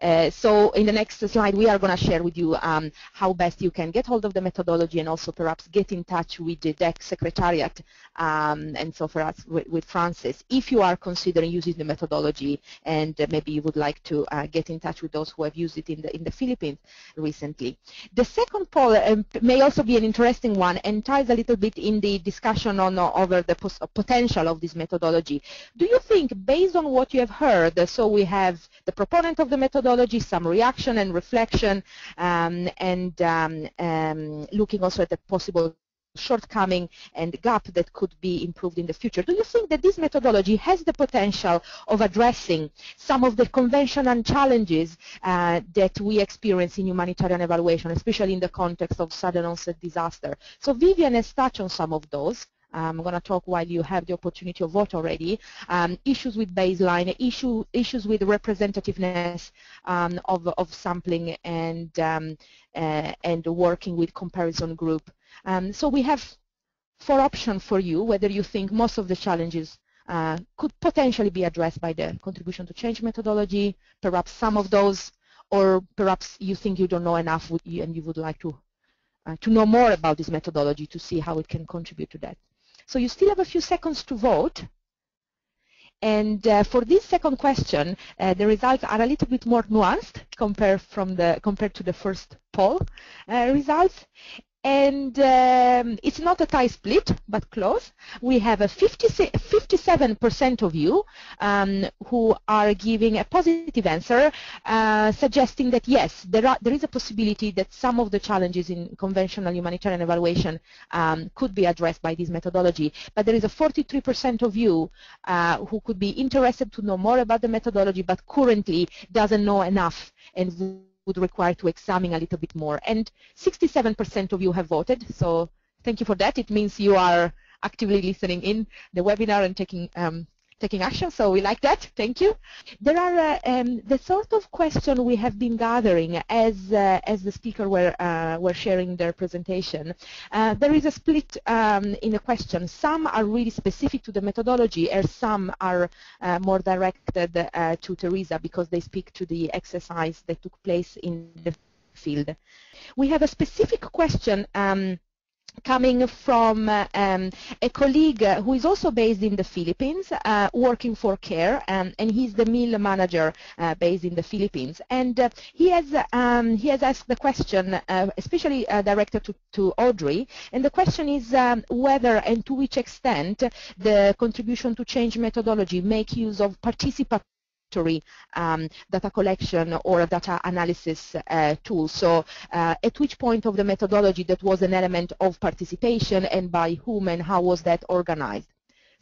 Uh, so in the next slide, we are going to share with you um, how best you can get hold of the methodology and also perhaps get in touch with the DEC Secretariat um, and so for us with, with, Frances if you are considering using the methodology and uh, maybe you would like to uh, get in touch with those who have used it in the, in the Philippines recently. The second poll um, may also be an interesting one and ties a little bit in the discussion on over the potential of this methodology. Do you think based on what you have heard, so we have the proponent of the methodology methodology, some reaction and reflection, um, and um, um, looking also at the possible shortcoming and gap that could be improved in the future. Do you think that this methodology has the potential of addressing some of the conventional challenges uh, that we experience in humanitarian evaluation, especially in the context of sudden onset disaster? So Vivien has touched on some of those. I'm going to talk while you have the opportunity to vote already. Um, issues with baseline, issue, issues with representativeness um, of, of sampling and, um, uh, and working with comparison group. Um, so we have four options for you, whether you think most of the challenges uh, could potentially be addressed by the contribution to change methodology, perhaps some of those, or perhaps you think you don't know enough and you would like to uh, to know more about this methodology to see how it can contribute to that. So you still have a few seconds to vote. And uh, for this second question, uh, the results are a little bit more nuanced compared, from the, compared to the first poll uh, results. And um, it's not a tie split, but close. We have a 57% of you um, who are giving a positive answer, uh, suggesting that yes, there, are, there is a possibility that some of the challenges in conventional humanitarian evaluation um, could be addressed by this methodology. But there is a 43% of you uh, who could be interested to know more about the methodology, but currently doesn't know enough and would require to examine a little bit more. And 67% of you have voted, so thank you for that. It means you are actively listening in the webinar and taking um, taking action, so we like that. Thank you. There are uh, um, the sort of question we have been gathering as uh, as the speaker were uh, were sharing their presentation. Uh, there is a split um, in the question. Some are really specific to the methodology, and some are uh, more directed uh, to Theresa because they speak to the exercise that took place in the field. We have a specific question. Um, coming from uh, um, a colleague who is also based in the Philippines, uh, working for CARE, um, and he's the MEAL manager uh, based in the Philippines. And uh, he has um, he has asked the question, uh, especially uh, directed to, to Audrey, and the question is um, whether and to which extent the contribution to change methodology make use of participatory um, data collection or a data analysis uh, tool. So uh, at which point of the methodology that was an element of participation and by whom and how was that organized.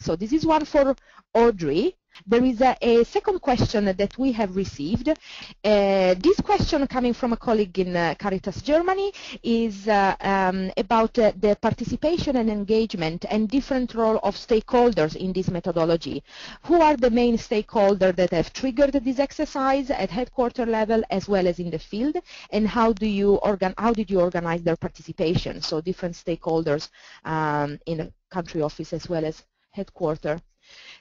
So this is one for Audrey. There is a, a, second question that we have received. Uh, this question coming from a colleague in uh, Caritas Germany is uh, um, about uh, the participation and engagement and different role of stakeholders in this methodology. Who are the main stakeholders that have triggered this exercise at headquarter level as well as in the field and how do you organ how did you organize their participation? So different stakeholders um, in a country office as well as headquarter.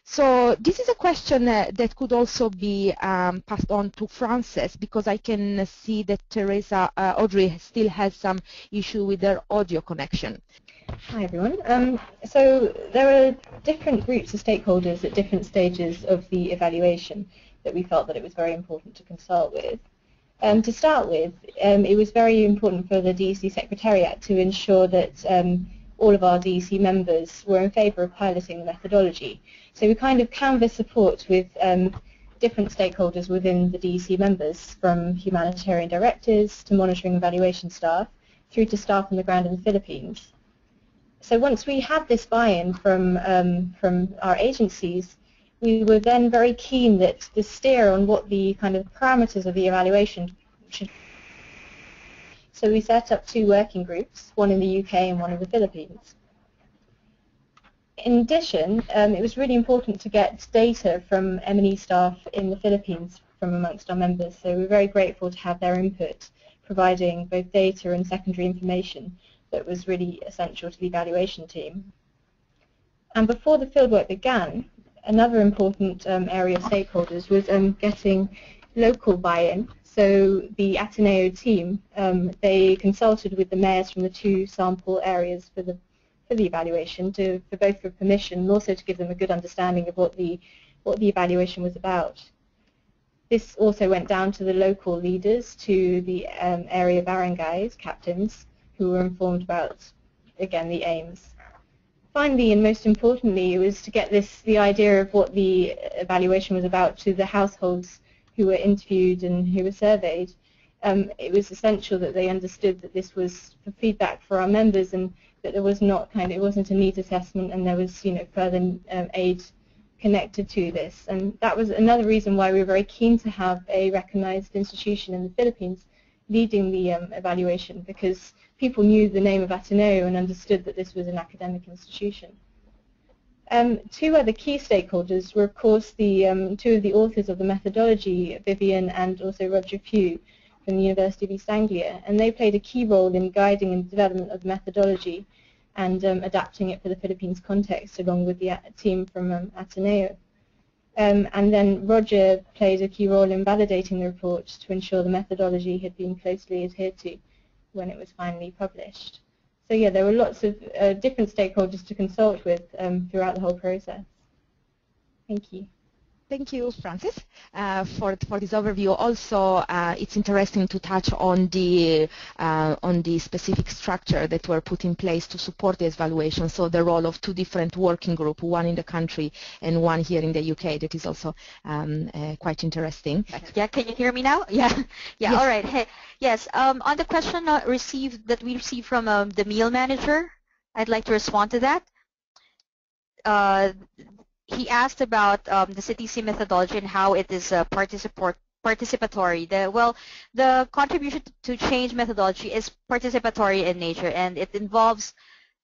So this is a question uh, that could also be um, passed on to Frances because I can see that Theresa uh, Audrey still has some issue with their audio connection. Hi everyone. Um, so there are different groups of stakeholders at different stages of the evaluation that we felt that it was very important to consult with. Um, to start with, um, it was very important for the DEC Secretariat to ensure that um, all of our DEC members were in favour of piloting the methodology. So we kind of canvassed support with um, different stakeholders within the DEC members, from humanitarian directors to monitoring evaluation staff, through to staff on the ground in the Philippines. So once we had this buy-in from, um, from our agencies, we were then very keen that the steer on what the kind of parameters of the evaluation should so we set up two working groups, one in the UK and one in the Philippines. In addition, um, it was really important to get data from M&E staff in the Philippines from amongst our members, so we're very grateful to have their input, providing both data and secondary information that was really essential to the evaluation team. And before the fieldwork began, another important um, area of stakeholders was um, getting local buy-in so the Ateneo team, um, they consulted with the mayors from the two sample areas for the for the evaluation, to, for both for permission and also to give them a good understanding of what the what the evaluation was about. This also went down to the local leaders, to the um, area barangays, captains, who were informed about, again, the aims. Finally, and most importantly, it was to get this the idea of what the evaluation was about to the households who were interviewed and who were surveyed, um, it was essential that they understood that this was for feedback for our members and that there was not kind of, it wasn't a needs assessment and there was, you know, further um, aid connected to this. And that was another reason why we were very keen to have a recognized institution in the Philippines leading the um, evaluation because people knew the name of Ateneo and understood that this was an academic institution. Um, two other key stakeholders were, of course, the um, two of the authors of the methodology, Vivien and also Roger Few from the University of East Anglia, and they played a key role in guiding the development of the methodology and um, adapting it for the Philippines context, along with the team from um, Ateneo. Um, and then Roger played a key role in validating the report to ensure the methodology had been closely adhered to when it was finally published. So yeah, there were lots of uh, different stakeholders to consult with um, throughout the whole process. Thank you. Thank you, Frances, uh, for for this overview. Also, uh, it's interesting to touch on the uh, on the specific structure that were put in place to support the evaluation. So the role of two different working groups, one in the country and one here in the UK. That is also um, uh, quite interesting. Yeah, can you hear me now? Yeah, yeah. Yes. All right. Hey, yes. Um, on the question uh, received that we received from um, the MEAL manager, I'd like to respond to that. Uh, he asked about um, the CTC methodology and how it is uh, participatory. The, well, the contribution to change methodology is participatory in nature, and it involves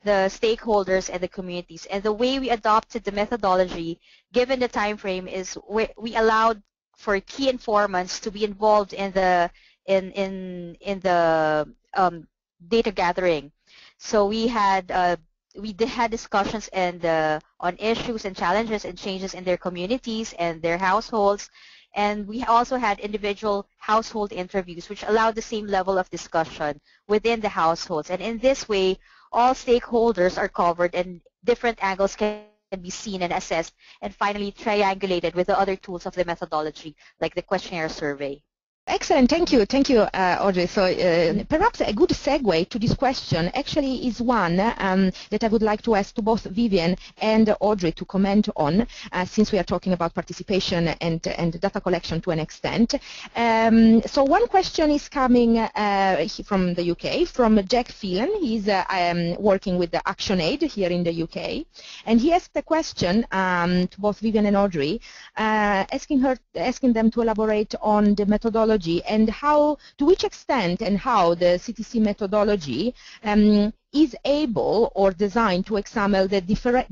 the stakeholders and the communities. And the way we adopted the methodology, given the time frame, is we, we allowed for key informants to be involved in the in in in the um, data gathering. So we had uh, we had discussions and uh, on issues and challenges and changes in their communities and their households. And we also had individual household interviews, which allowed the same level of discussion within the households. And in this way, all stakeholders are covered and different angles can be seen and assessed and finally triangulated with the other tools of the methodology, like the questionnaire survey. Excellent, thank you, thank you, uh, Audrey. So uh, perhaps a good segue to this question actually is one um, that I would like to ask to both Vivien and Audrey to comment on, uh, since we are talking about participation and, and data collection to an extent. Um, so one question is coming uh, from the UK, from Jack Phelan. He's uh, um, working with the ActionAid here in the UK, and he asked a question um, to both Vivien and Audrey, uh, asking her, asking them to elaborate on the methodology methodology and how, to which extent and how the CTC methodology um, is able or designed to examine the,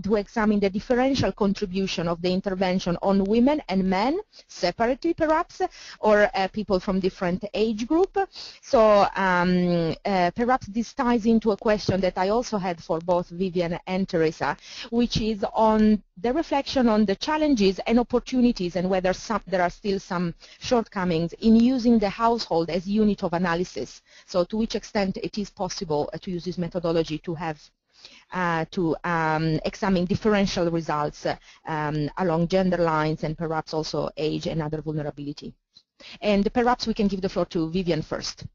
to examine the differential contribution of the intervention on women and men separately perhaps or uh, people from different age group. So um, uh, perhaps this ties into a question that I also had for both Vivien and Theresa which is on the reflection on the challenges and opportunities and whether some, there are still some shortcomings in using the household as unit of analysis. So to which extent it is possible uh, to use this methodology methodology to have uh, to um, examine differential results um, along gender lines and perhaps also age and other vulnerability. And perhaps we can give the floor to Vivien first.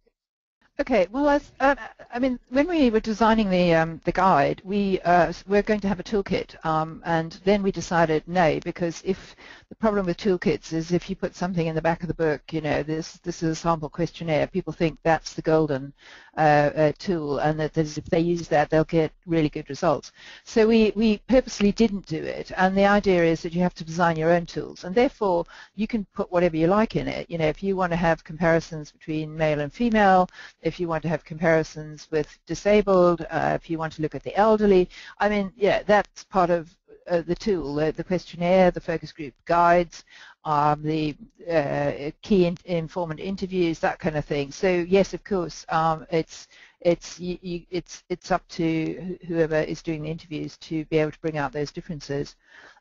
Okay, well, as, uh, I mean, when we were designing the um, the guide, we uh, were going to have a toolkit, um, and then we decided no, because if the problem with toolkits is if you put something in the back of the book, you know, this this is a sample questionnaire, people think that's the golden uh, uh tool, and that if they use that, they'll get really good results. So we we purposely didn't do it, and the idea is that you have to design your own tools, and therefore you can put whatever you like in it. You know, if you want to have comparisons between male and female if you want to have comparisons with disabled, uh, if you want to look at the elderly. I mean, yeah, that's part of uh, the tool, the, questionnaire, the focus group guides, um, the uh, key in, informant interviews, that kind of thing. So yes, of course, um, it's it's you, you, it's it's up to whoever is doing the interviews to be able to bring out those differences.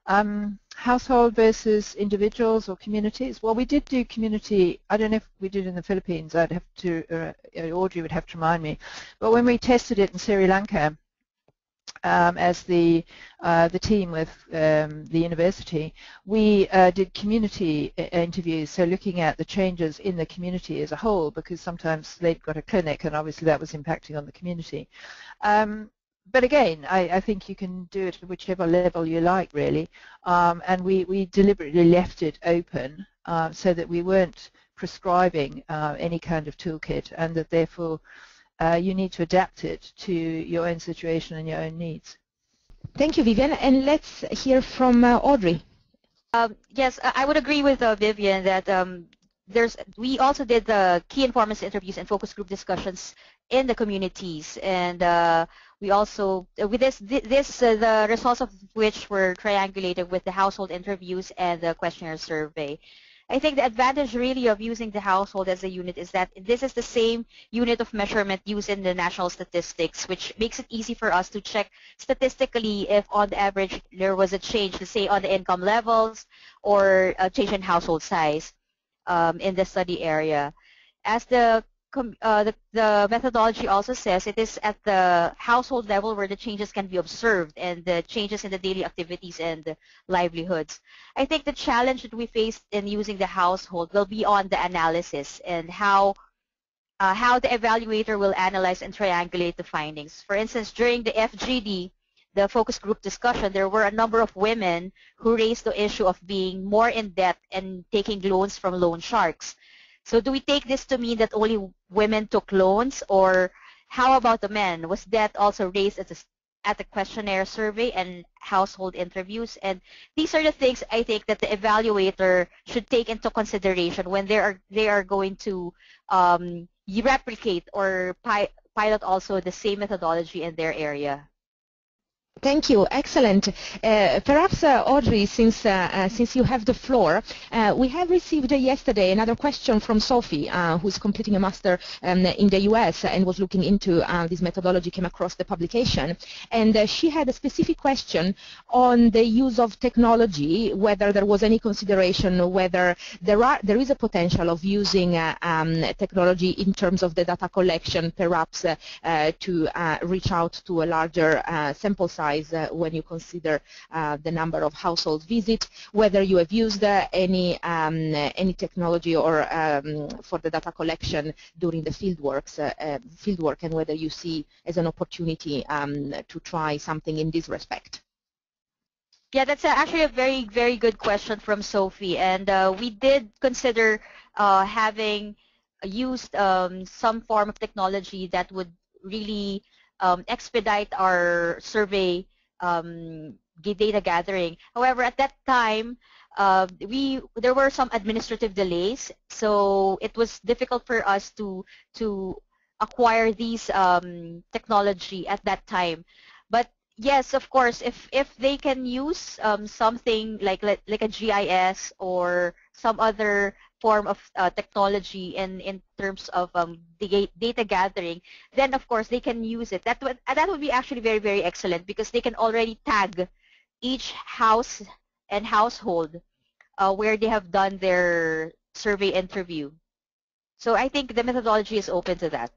Um, household versus individuals or communities. Well, we did do community. I don't know if we did in the Philippines. I'd have to, uh, Audrey would have to remind me. But when we tested it in Sri Lanka, um, as the uh, the team with um, the university, we uh, did community uh, interviews, so looking at the changes in the community as a whole, because sometimes they'd got a clinic, and obviously that was impacting on the community. Um, but again, I, I, think you can do it at whichever level you like, really. Um, and we, we deliberately left it open uh, so that we weren't prescribing uh, any kind of toolkit, and that therefore uh, you need to adapt it to your own situation and your own needs. Thank you, Vivien. And let's hear from uh, Audrey. Um, yes, I would agree with uh, Vivien that um, there's we also did the key informants interviews and focus group discussions in the communities and uh, we also uh, with this this uh, the results of which were triangulated with the household interviews and the questionnaire survey I think the advantage really of using the household as a unit is that this is the same unit of measurement used in the national statistics, which makes it easy for us to check statistically if on the average there was a change, say on the income levels or a change in household size um, in the study area. As the uh, the, the, methodology also says it is at the household level where the changes can be observed and the changes in the daily activities and livelihoods. I think the challenge that we face in using the household will be on the analysis and how uh, how the evaluator will analyze and triangulate the findings. For instance, during the FGD, the focus group discussion, there were a number of women who raised the issue of being more in debt and taking loans from loan sharks. So do we take this to mean that only women took loans or how about the men? Was that also raised at the, at the questionnaire survey and household interviews? And these are the things I think that the evaluator should take into consideration when they are, they are going to um, replicate or pi pilot also the same methodology in their area. Thank you. Excellent. Uh, perhaps, uh, Audrey, since uh, uh since you have the floor, uh, we have received yesterday another question from Sophie, uh, who's completing a master um, in the U.S. and was looking into this methodology, came across the publication, and she had a specific question on the use of technology, whether there was any consideration, whether there are there is a potential of using um, technology in terms of the data collection, perhaps to reach out to a larger sample size size uh, when you consider uh, the number of household visits, whether you have used uh, any, um, any technology or um, for the data collection during the fieldworks, fieldwork and whether you see as an opportunity um, to try something in this respect. Yeah, that's actually a very, very good question from Sophie. And uh, we did consider uh, having used um, some form of technology that would really um, expedite our survey um, data gathering. However, at that time, uh, we there were some administrative delays, so it was difficult for us to to acquire these um, technology at that time. But yes, of course, if if they can use um, something like, like like a GIS or some other form of uh, technology in, in terms of um, data gathering, then of course they can use it. That would, that would be actually very, very excellent because they can already tag each house and household uh, where they have done their survey interview. So I think the methodology is open to that.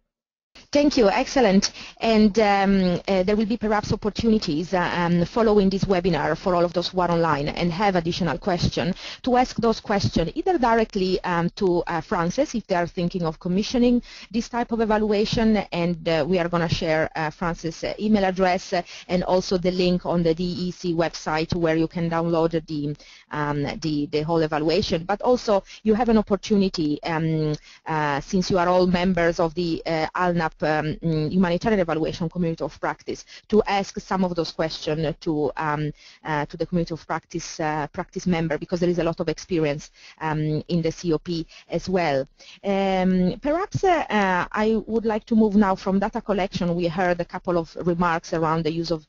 Thank you. Excellent. And um, uh, there will be perhaps opportunities uh, um, following this webinar for all of those who are online and have additional questions to ask those questions either directly um, to uh, Frances if they are thinking of commissioning this type of evaluation and uh, we are going to share uh, Frances' email address and also the link on the DEC website where you can download the, um, the, the, whole evaluation. But also you have an opportunity um, uh, since you are all members of the ALNAP um, mm, humanitarian evaluation community of practice to ask some of those questions to um, uh, to the community of practice uh, practice member because there is a lot of experience um, in the COP as well. Um, perhaps uh, uh, I would like to move now from data collection. We heard a couple of remarks around the use of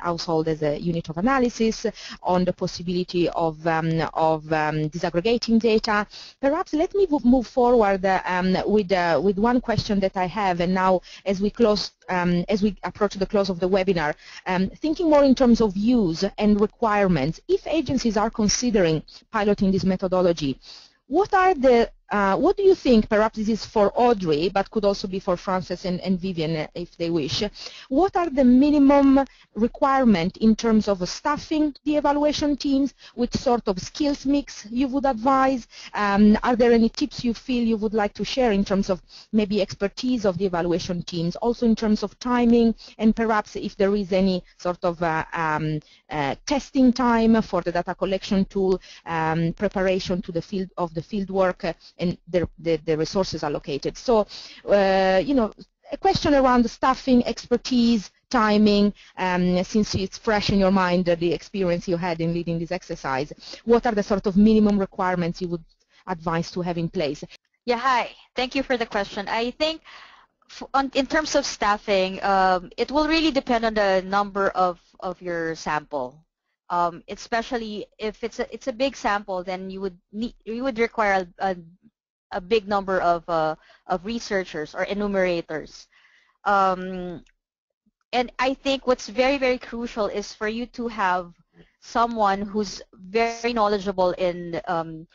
household as a unit of analysis on the possibility of um, of disaggregating data. Perhaps let me move forward with uh, with one question that I have and now as we close, um, as we approach the close of the webinar, um, thinking more in terms of use and requirements, if agencies are considering piloting this methodology, what are the uh, what do you think, perhaps this is for Audrey, but could also be for Frances and, and Vivien uh, if they wish, what are the minimum requirement in terms of staffing the evaluation teams, which sort of skills mix you would advise? Um, are there any tips you feel you would like to share in terms of maybe expertise of the evaluation teams, also in terms of timing, and perhaps if there is any sort of uh, um, uh, testing time for the data collection tool, um, preparation to the field of the field work, uh, and the, the, the resources allocated. So, uh, you know, a question around the staffing, expertise, timing, um, since it's fresh in your mind, uh, the experience you had in leading this exercise, what are the sort of minimum requirements you would advise to have in place? Yeah, hi. Thank you for the question. I think on, in terms of staffing, um, it will really depend on the number of, of your sample. Um, especially if it's a it's a big sample, then you would need you would require a, a a big number of, uh, of researchers or enumerators. Um, and I think what's very, very crucial is for you to have someone who's very knowledgeable in um,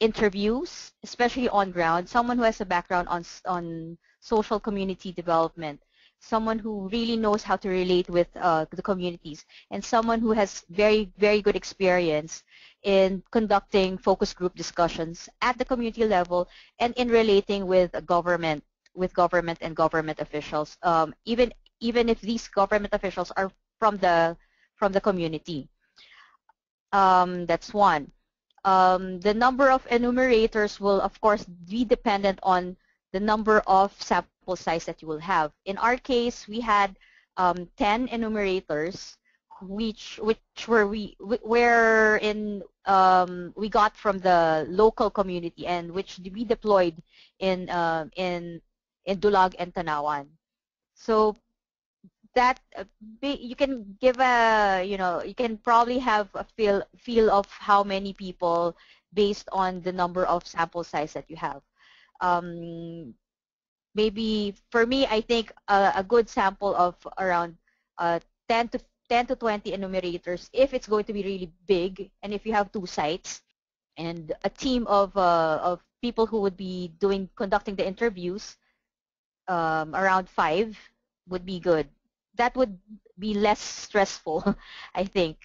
interviews, especially on ground, someone who has a background on, on social community development, someone who really knows how to relate with uh, the communities, and someone who has very, very good experience in conducting focus group discussions at the community level and in relating with government, with government and government officials, um, even even if these government officials are from the from the community. Um, that's one. Um, the number of enumerators will, of course, be dependent on the number of sample size that you will have. In our case, we had um, 10 enumerators, which which were we where in um, we got from the local community and which we deployed in uh, in in Dulag and Tanauan. So that uh, you can give a you know you can probably have a feel feel of how many people based on the number of sample size that you have. Um, maybe for me, I think a, a good sample of around uh, 10 to 10 to 20 enumerators if it's going to be really big and if you have two sites and a team of uh, of people who would be doing conducting the interviews um, around five would be good that would be less stressful, I think.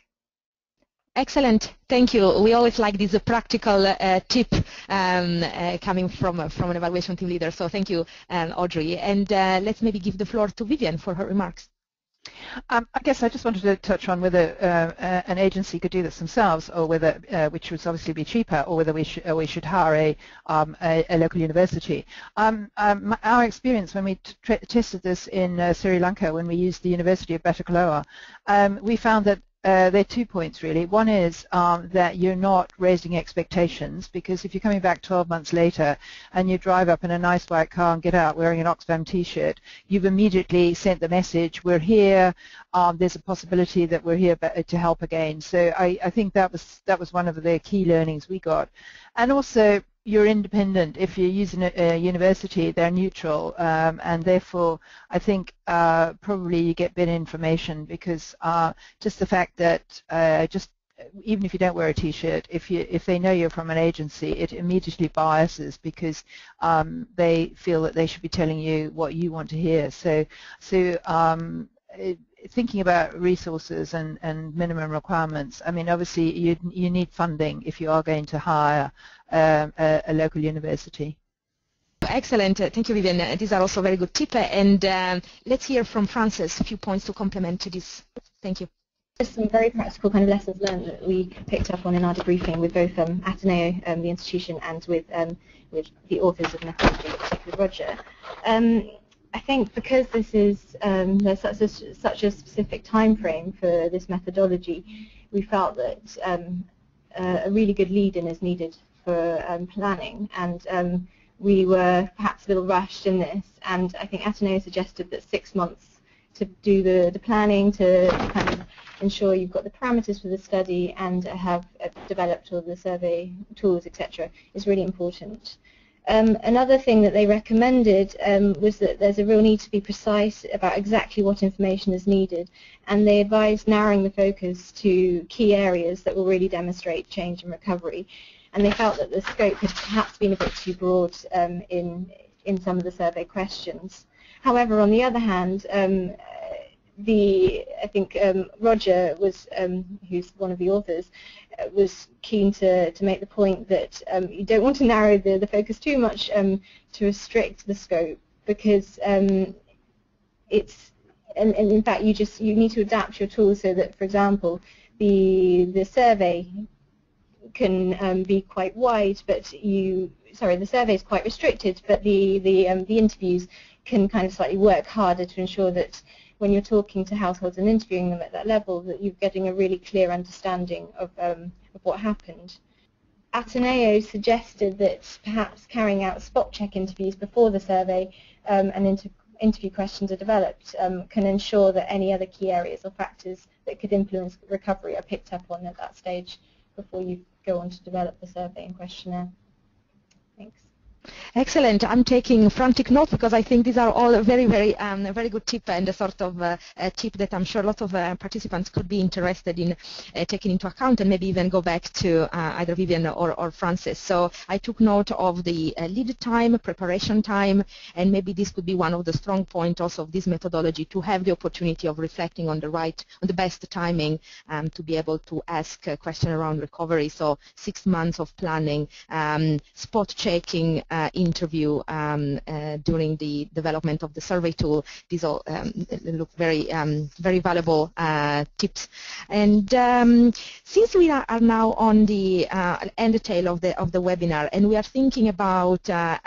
Excellent, thank you. We always like this practical uh, tip um, uh, coming from uh, from an evaluation team leader. So thank you, um, Audrey. And uh, let's maybe give the floor to Vivien for her remarks. Um, I guess I just wanted to touch on whether uh, uh, an agency could do this themselves, or whether, which would obviously be cheaper, or whether we should we should hire a, um, a, a local university. Um, um our experience when we tested this in Sri Lanka, when we used the University of Batticaloa, um, we found that uh, there are two points really. One is um, that you're not raising expectations because if you're coming back 12 months later and you drive up in a nice white car and get out wearing an Oxfam t-shirt, you've immediately sent the message, we're here, um, there's a possibility that we're here to help again. So I, I think that was, that was one of the key learnings we got. And also you're independent. If you're using a, a university, they're neutral, um, and therefore I think uh, probably you get better information because uh, just the fact that uh, just even if you don't wear a t-shirt, if you if they know you're from an agency, it immediately biases because um, they feel that they should be telling you what you want to hear. So so um, it, thinking about resources and, and minimum requirements, I mean, obviously you, you need funding if you are going to hire um, a, a, local university. Excellent. Thank you, Vivien. These are also very good tips. And um, let's hear from Frances a few points to complement to this. Thank you. Just some very practical kind of lessons learned that we picked up on in our debriefing with both um, Ateneo, um, the institution, and with um, with the authors of methodology, particularly Roger. I think because this is um, there's such a, such a specific time frame for this methodology, we felt that um, uh, a really good lead-in is needed for um, planning, and um, we were perhaps a little rushed in this. And I think Ateneo suggested that six months to do the, the planning, to kind of ensure you've got the parameters for the study and have uh, developed all the survey tools, etc., is really important. Um, another thing that they recommended um, was that there's a real need to be precise about exactly what information is needed and they advised narrowing the focus to key areas that will really demonstrate change and recovery and they felt that the scope had perhaps been a bit too broad um, in, in some of the survey questions. However, on the other hand, um, the I think um, Roger was, um, who's one of the authors, uh, was keen to, to make the point that um, you don't want to narrow the, the focus too much um, to restrict the scope because um, it's and, and, in fact you just you need to adapt your tools so that for example the the survey can um, be quite wide but you sorry the survey is quite restricted but the the the interviews can kind of slightly work harder to ensure that when you're talking to households and interviewing them at that level that you're getting a really clear understanding of, um, of what happened. Ateneo suggested that perhaps carrying out spot check interviews before the survey um, and inter interview questions are developed um, can ensure that any other key areas or factors that could influence recovery are picked up on at that stage before you go on to develop the survey and questionnaire. Thanks. Excellent. I'm taking frantic notes because I think these are all very, very, um, very good tip and a sort of uh, a tip that I'm sure a lot of uh, participants could be interested in uh, taking into account and maybe even go back to uh, either Vivien or, or Frances. So I took note of the uh, lead time, preparation time, and maybe this could be one of the strong points also of this methodology to have the opportunity of reflecting on the right, on the best timing um, to be able to ask a question around recovery. So six months of planning, um, spot checking, interview um, uh, during the development of the survey tool. These all um, look very um, very valuable uh, tips. And um, since we are, now on the uh, end tail of the of the webinar, and we are thinking about uh,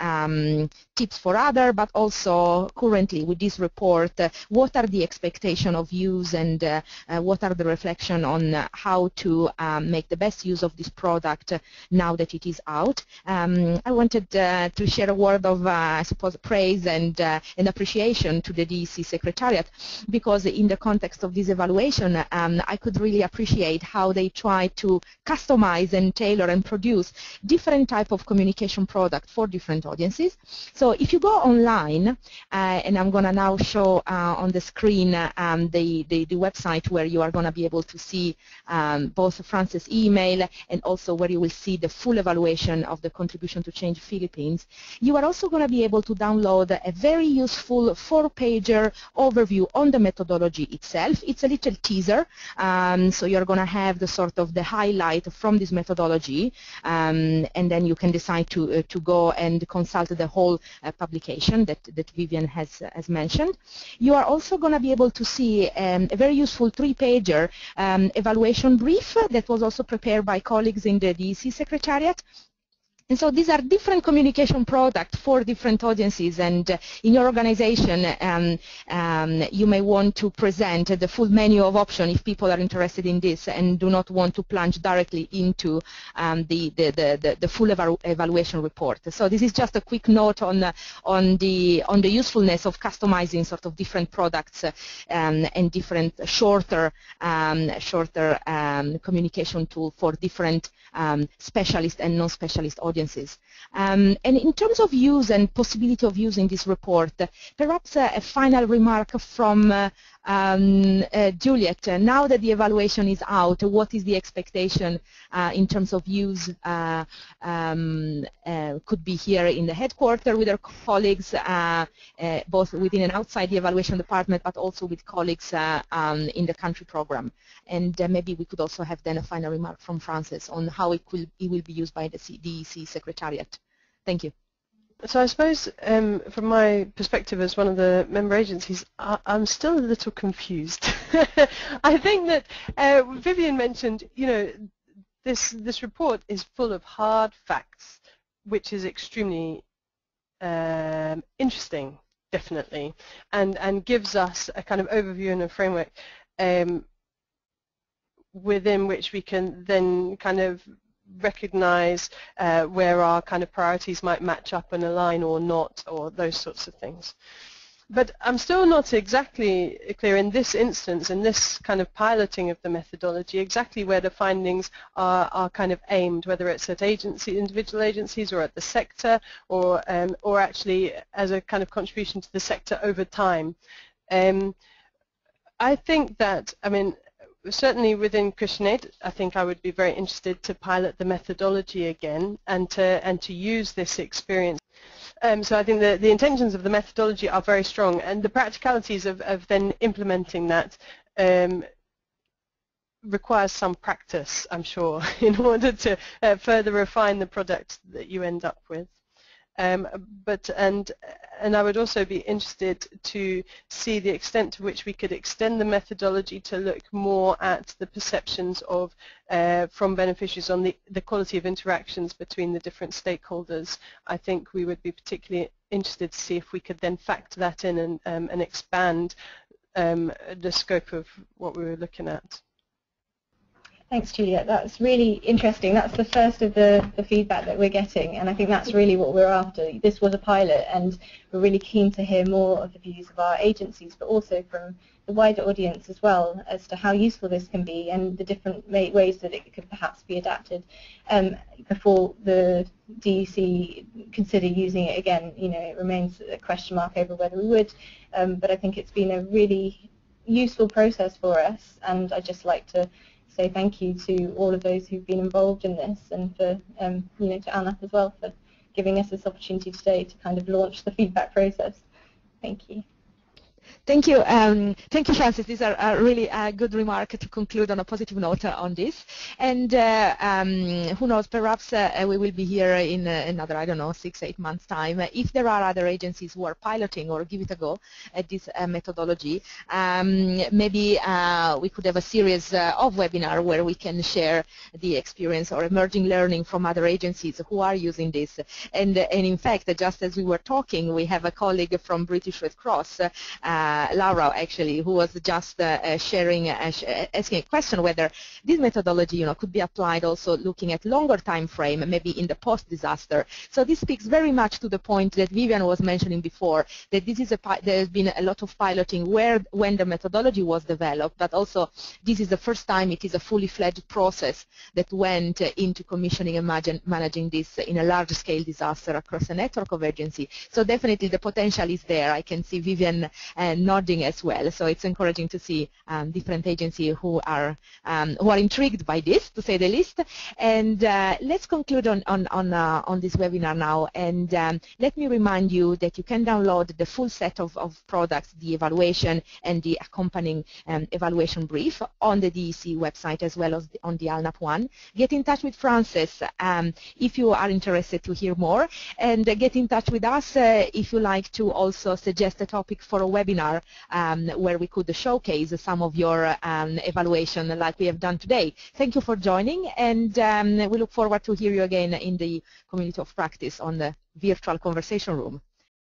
tips for other, but also currently with this report, uh, what are the expectation of use and uh, uh, what are the reflection on how to um, make the best use of this product now that it is out. Um, I wanted to share a word of, I suppose, praise and, and appreciation to the DEC Secretariat because in the context of this evaluation, um, I could really appreciate how they try to customize and tailor and produce different type of communication product for different audiences. So if you go online, uh, and I'm going to now show uh, on the screen um, the, the, the, website where you are going to be able to see um, both France's email and also where you will see the full evaluation of the contribution to change Philippines, you are also going to be able to download a very useful four-pager overview on the methodology itself. It's a little teaser, um, so you're going to have the sort of the highlight from this methodology, um, and then you can decide to, uh, to go and consult the whole uh, publication that, that Vivien has, has mentioned. You are also going to be able to see um, a very useful three-pager um, evaluation brief that was also prepared by colleagues in the DEC Secretariat and so these are different communication products for different audiences and uh, in your organization um, um, you may want to present the full menu of options if people are interested in this and do not want to plunge directly into um, the, the, the, the, full evalu evaluation report. So this is just a quick note on, uh, on, the, on the usefulness of customizing sort of different products uh, and different shorter, um, shorter um, communication tool for different um, specialist and non-specialist audiences. Um, and in terms of use and possibility of using this report, perhaps a, a final remark from uh, um, uh, Juliet, uh, now that the evaluation is out, what is the expectation uh, in terms of use? Um, could be here in the headquarters with our colleagues, both within and outside the evaluation department, but also with colleagues um, in the country program. And maybe we could also have then a final remark from Frances on how it it will be used by the DEC Secretariat. Thank you. So I suppose um, from my perspective as one of the member agencies, I, am still a little confused. I think that uh, Vivien mentioned, you know, this this report is full of hard facts, which is extremely um, interesting, definitely, and and gives us a kind of overview and a framework um, within which we can then kind of recognize uh, where our kind of priorities might match up and align or not, or those sorts of things. But I'm still not exactly clear in this instance, in this kind of piloting of the methodology, exactly where the findings are, are kind of aimed, whether it's at agency, individual agencies or at the sector, or, um, or actually as a kind of contribution to the sector over time. Um, I think that, I mean, certainly within Christian Aid, I think I would be very interested to pilot the methodology again and to and to use this experience. Um, so I think the, the intentions of the methodology are very strong, and the practicalities of, of then implementing that um, requires some practice, I'm sure, in order to uh, further refine the product that you end up with. Um, but and and I would also be interested to see the extent to which we could extend the methodology to look more at the perceptions of uh, from beneficiaries on the, the quality of interactions between the different stakeholders. I think we would be particularly interested to see if we could then factor that in and, um, and expand um, the scope of what we were looking at. Thanks, Juliet. That's really interesting. That's the first of the, the feedback that we're getting, and I think that's really what we're after. This was a pilot, and we're really keen to hear more of the views of our agencies, but also from the wider audience as well as to how useful this can be and the different ways that it could perhaps be adapted um, before the DEC consider using it again. You know, it remains a question mark over whether we would, um, but I think it's been a really useful process for us, and I'd just like to say thank you to all of those who've been involved in this and for, um, you know, to ALNAP as well for giving us this opportunity today to kind of launch the feedback process. Thank you. Thank you. Um, thank you, Frances. These are uh, really a good remark to conclude on a positive note uh, on this. And uh, um, who knows, perhaps uh, we will be here in uh, another, I don't know, six, eight months' time. If there are other agencies who are piloting or give it a go at this uh, methodology, um, maybe we could have a series of webinars where we can share the experience or emerging learning from other agencies who are using this. And, and in fact, just as we were talking, we have a colleague from British Red Cross uh, Laura actually, who was just uh, uh, sharing, asking a question whether this methodology, you know, could be applied also looking at longer time frame, maybe in the post-disaster. So this speaks very much to the point that Vivien was mentioning before, that this is a there's been a lot of piloting where when the methodology was developed, but also this is the first time it is a fully fledged process that went into commissioning and managing this in a large-scale disaster across a network of agencies. So definitely the potential is there. I can see Vivien and nodding as well. So it's encouraging to see um, different agencies who are um, who are intrigued by this, to say the least. And uh, let's conclude on on on, uh, on this webinar now. And um, let me remind you that you can download the full set of, of products, the evaluation and the accompanying um, evaluation brief on the DEC website as well as the, on the ALNAP one. Get in touch with Frances um, if you are interested to hear more, and uh, get in touch with us uh, if you like to also suggest a topic for a webinar webinar um, where we could showcase some of your um, evaluation like we have done today. Thank you for joining and um, we look forward to hear you again in the community of practice on the virtual conversation room.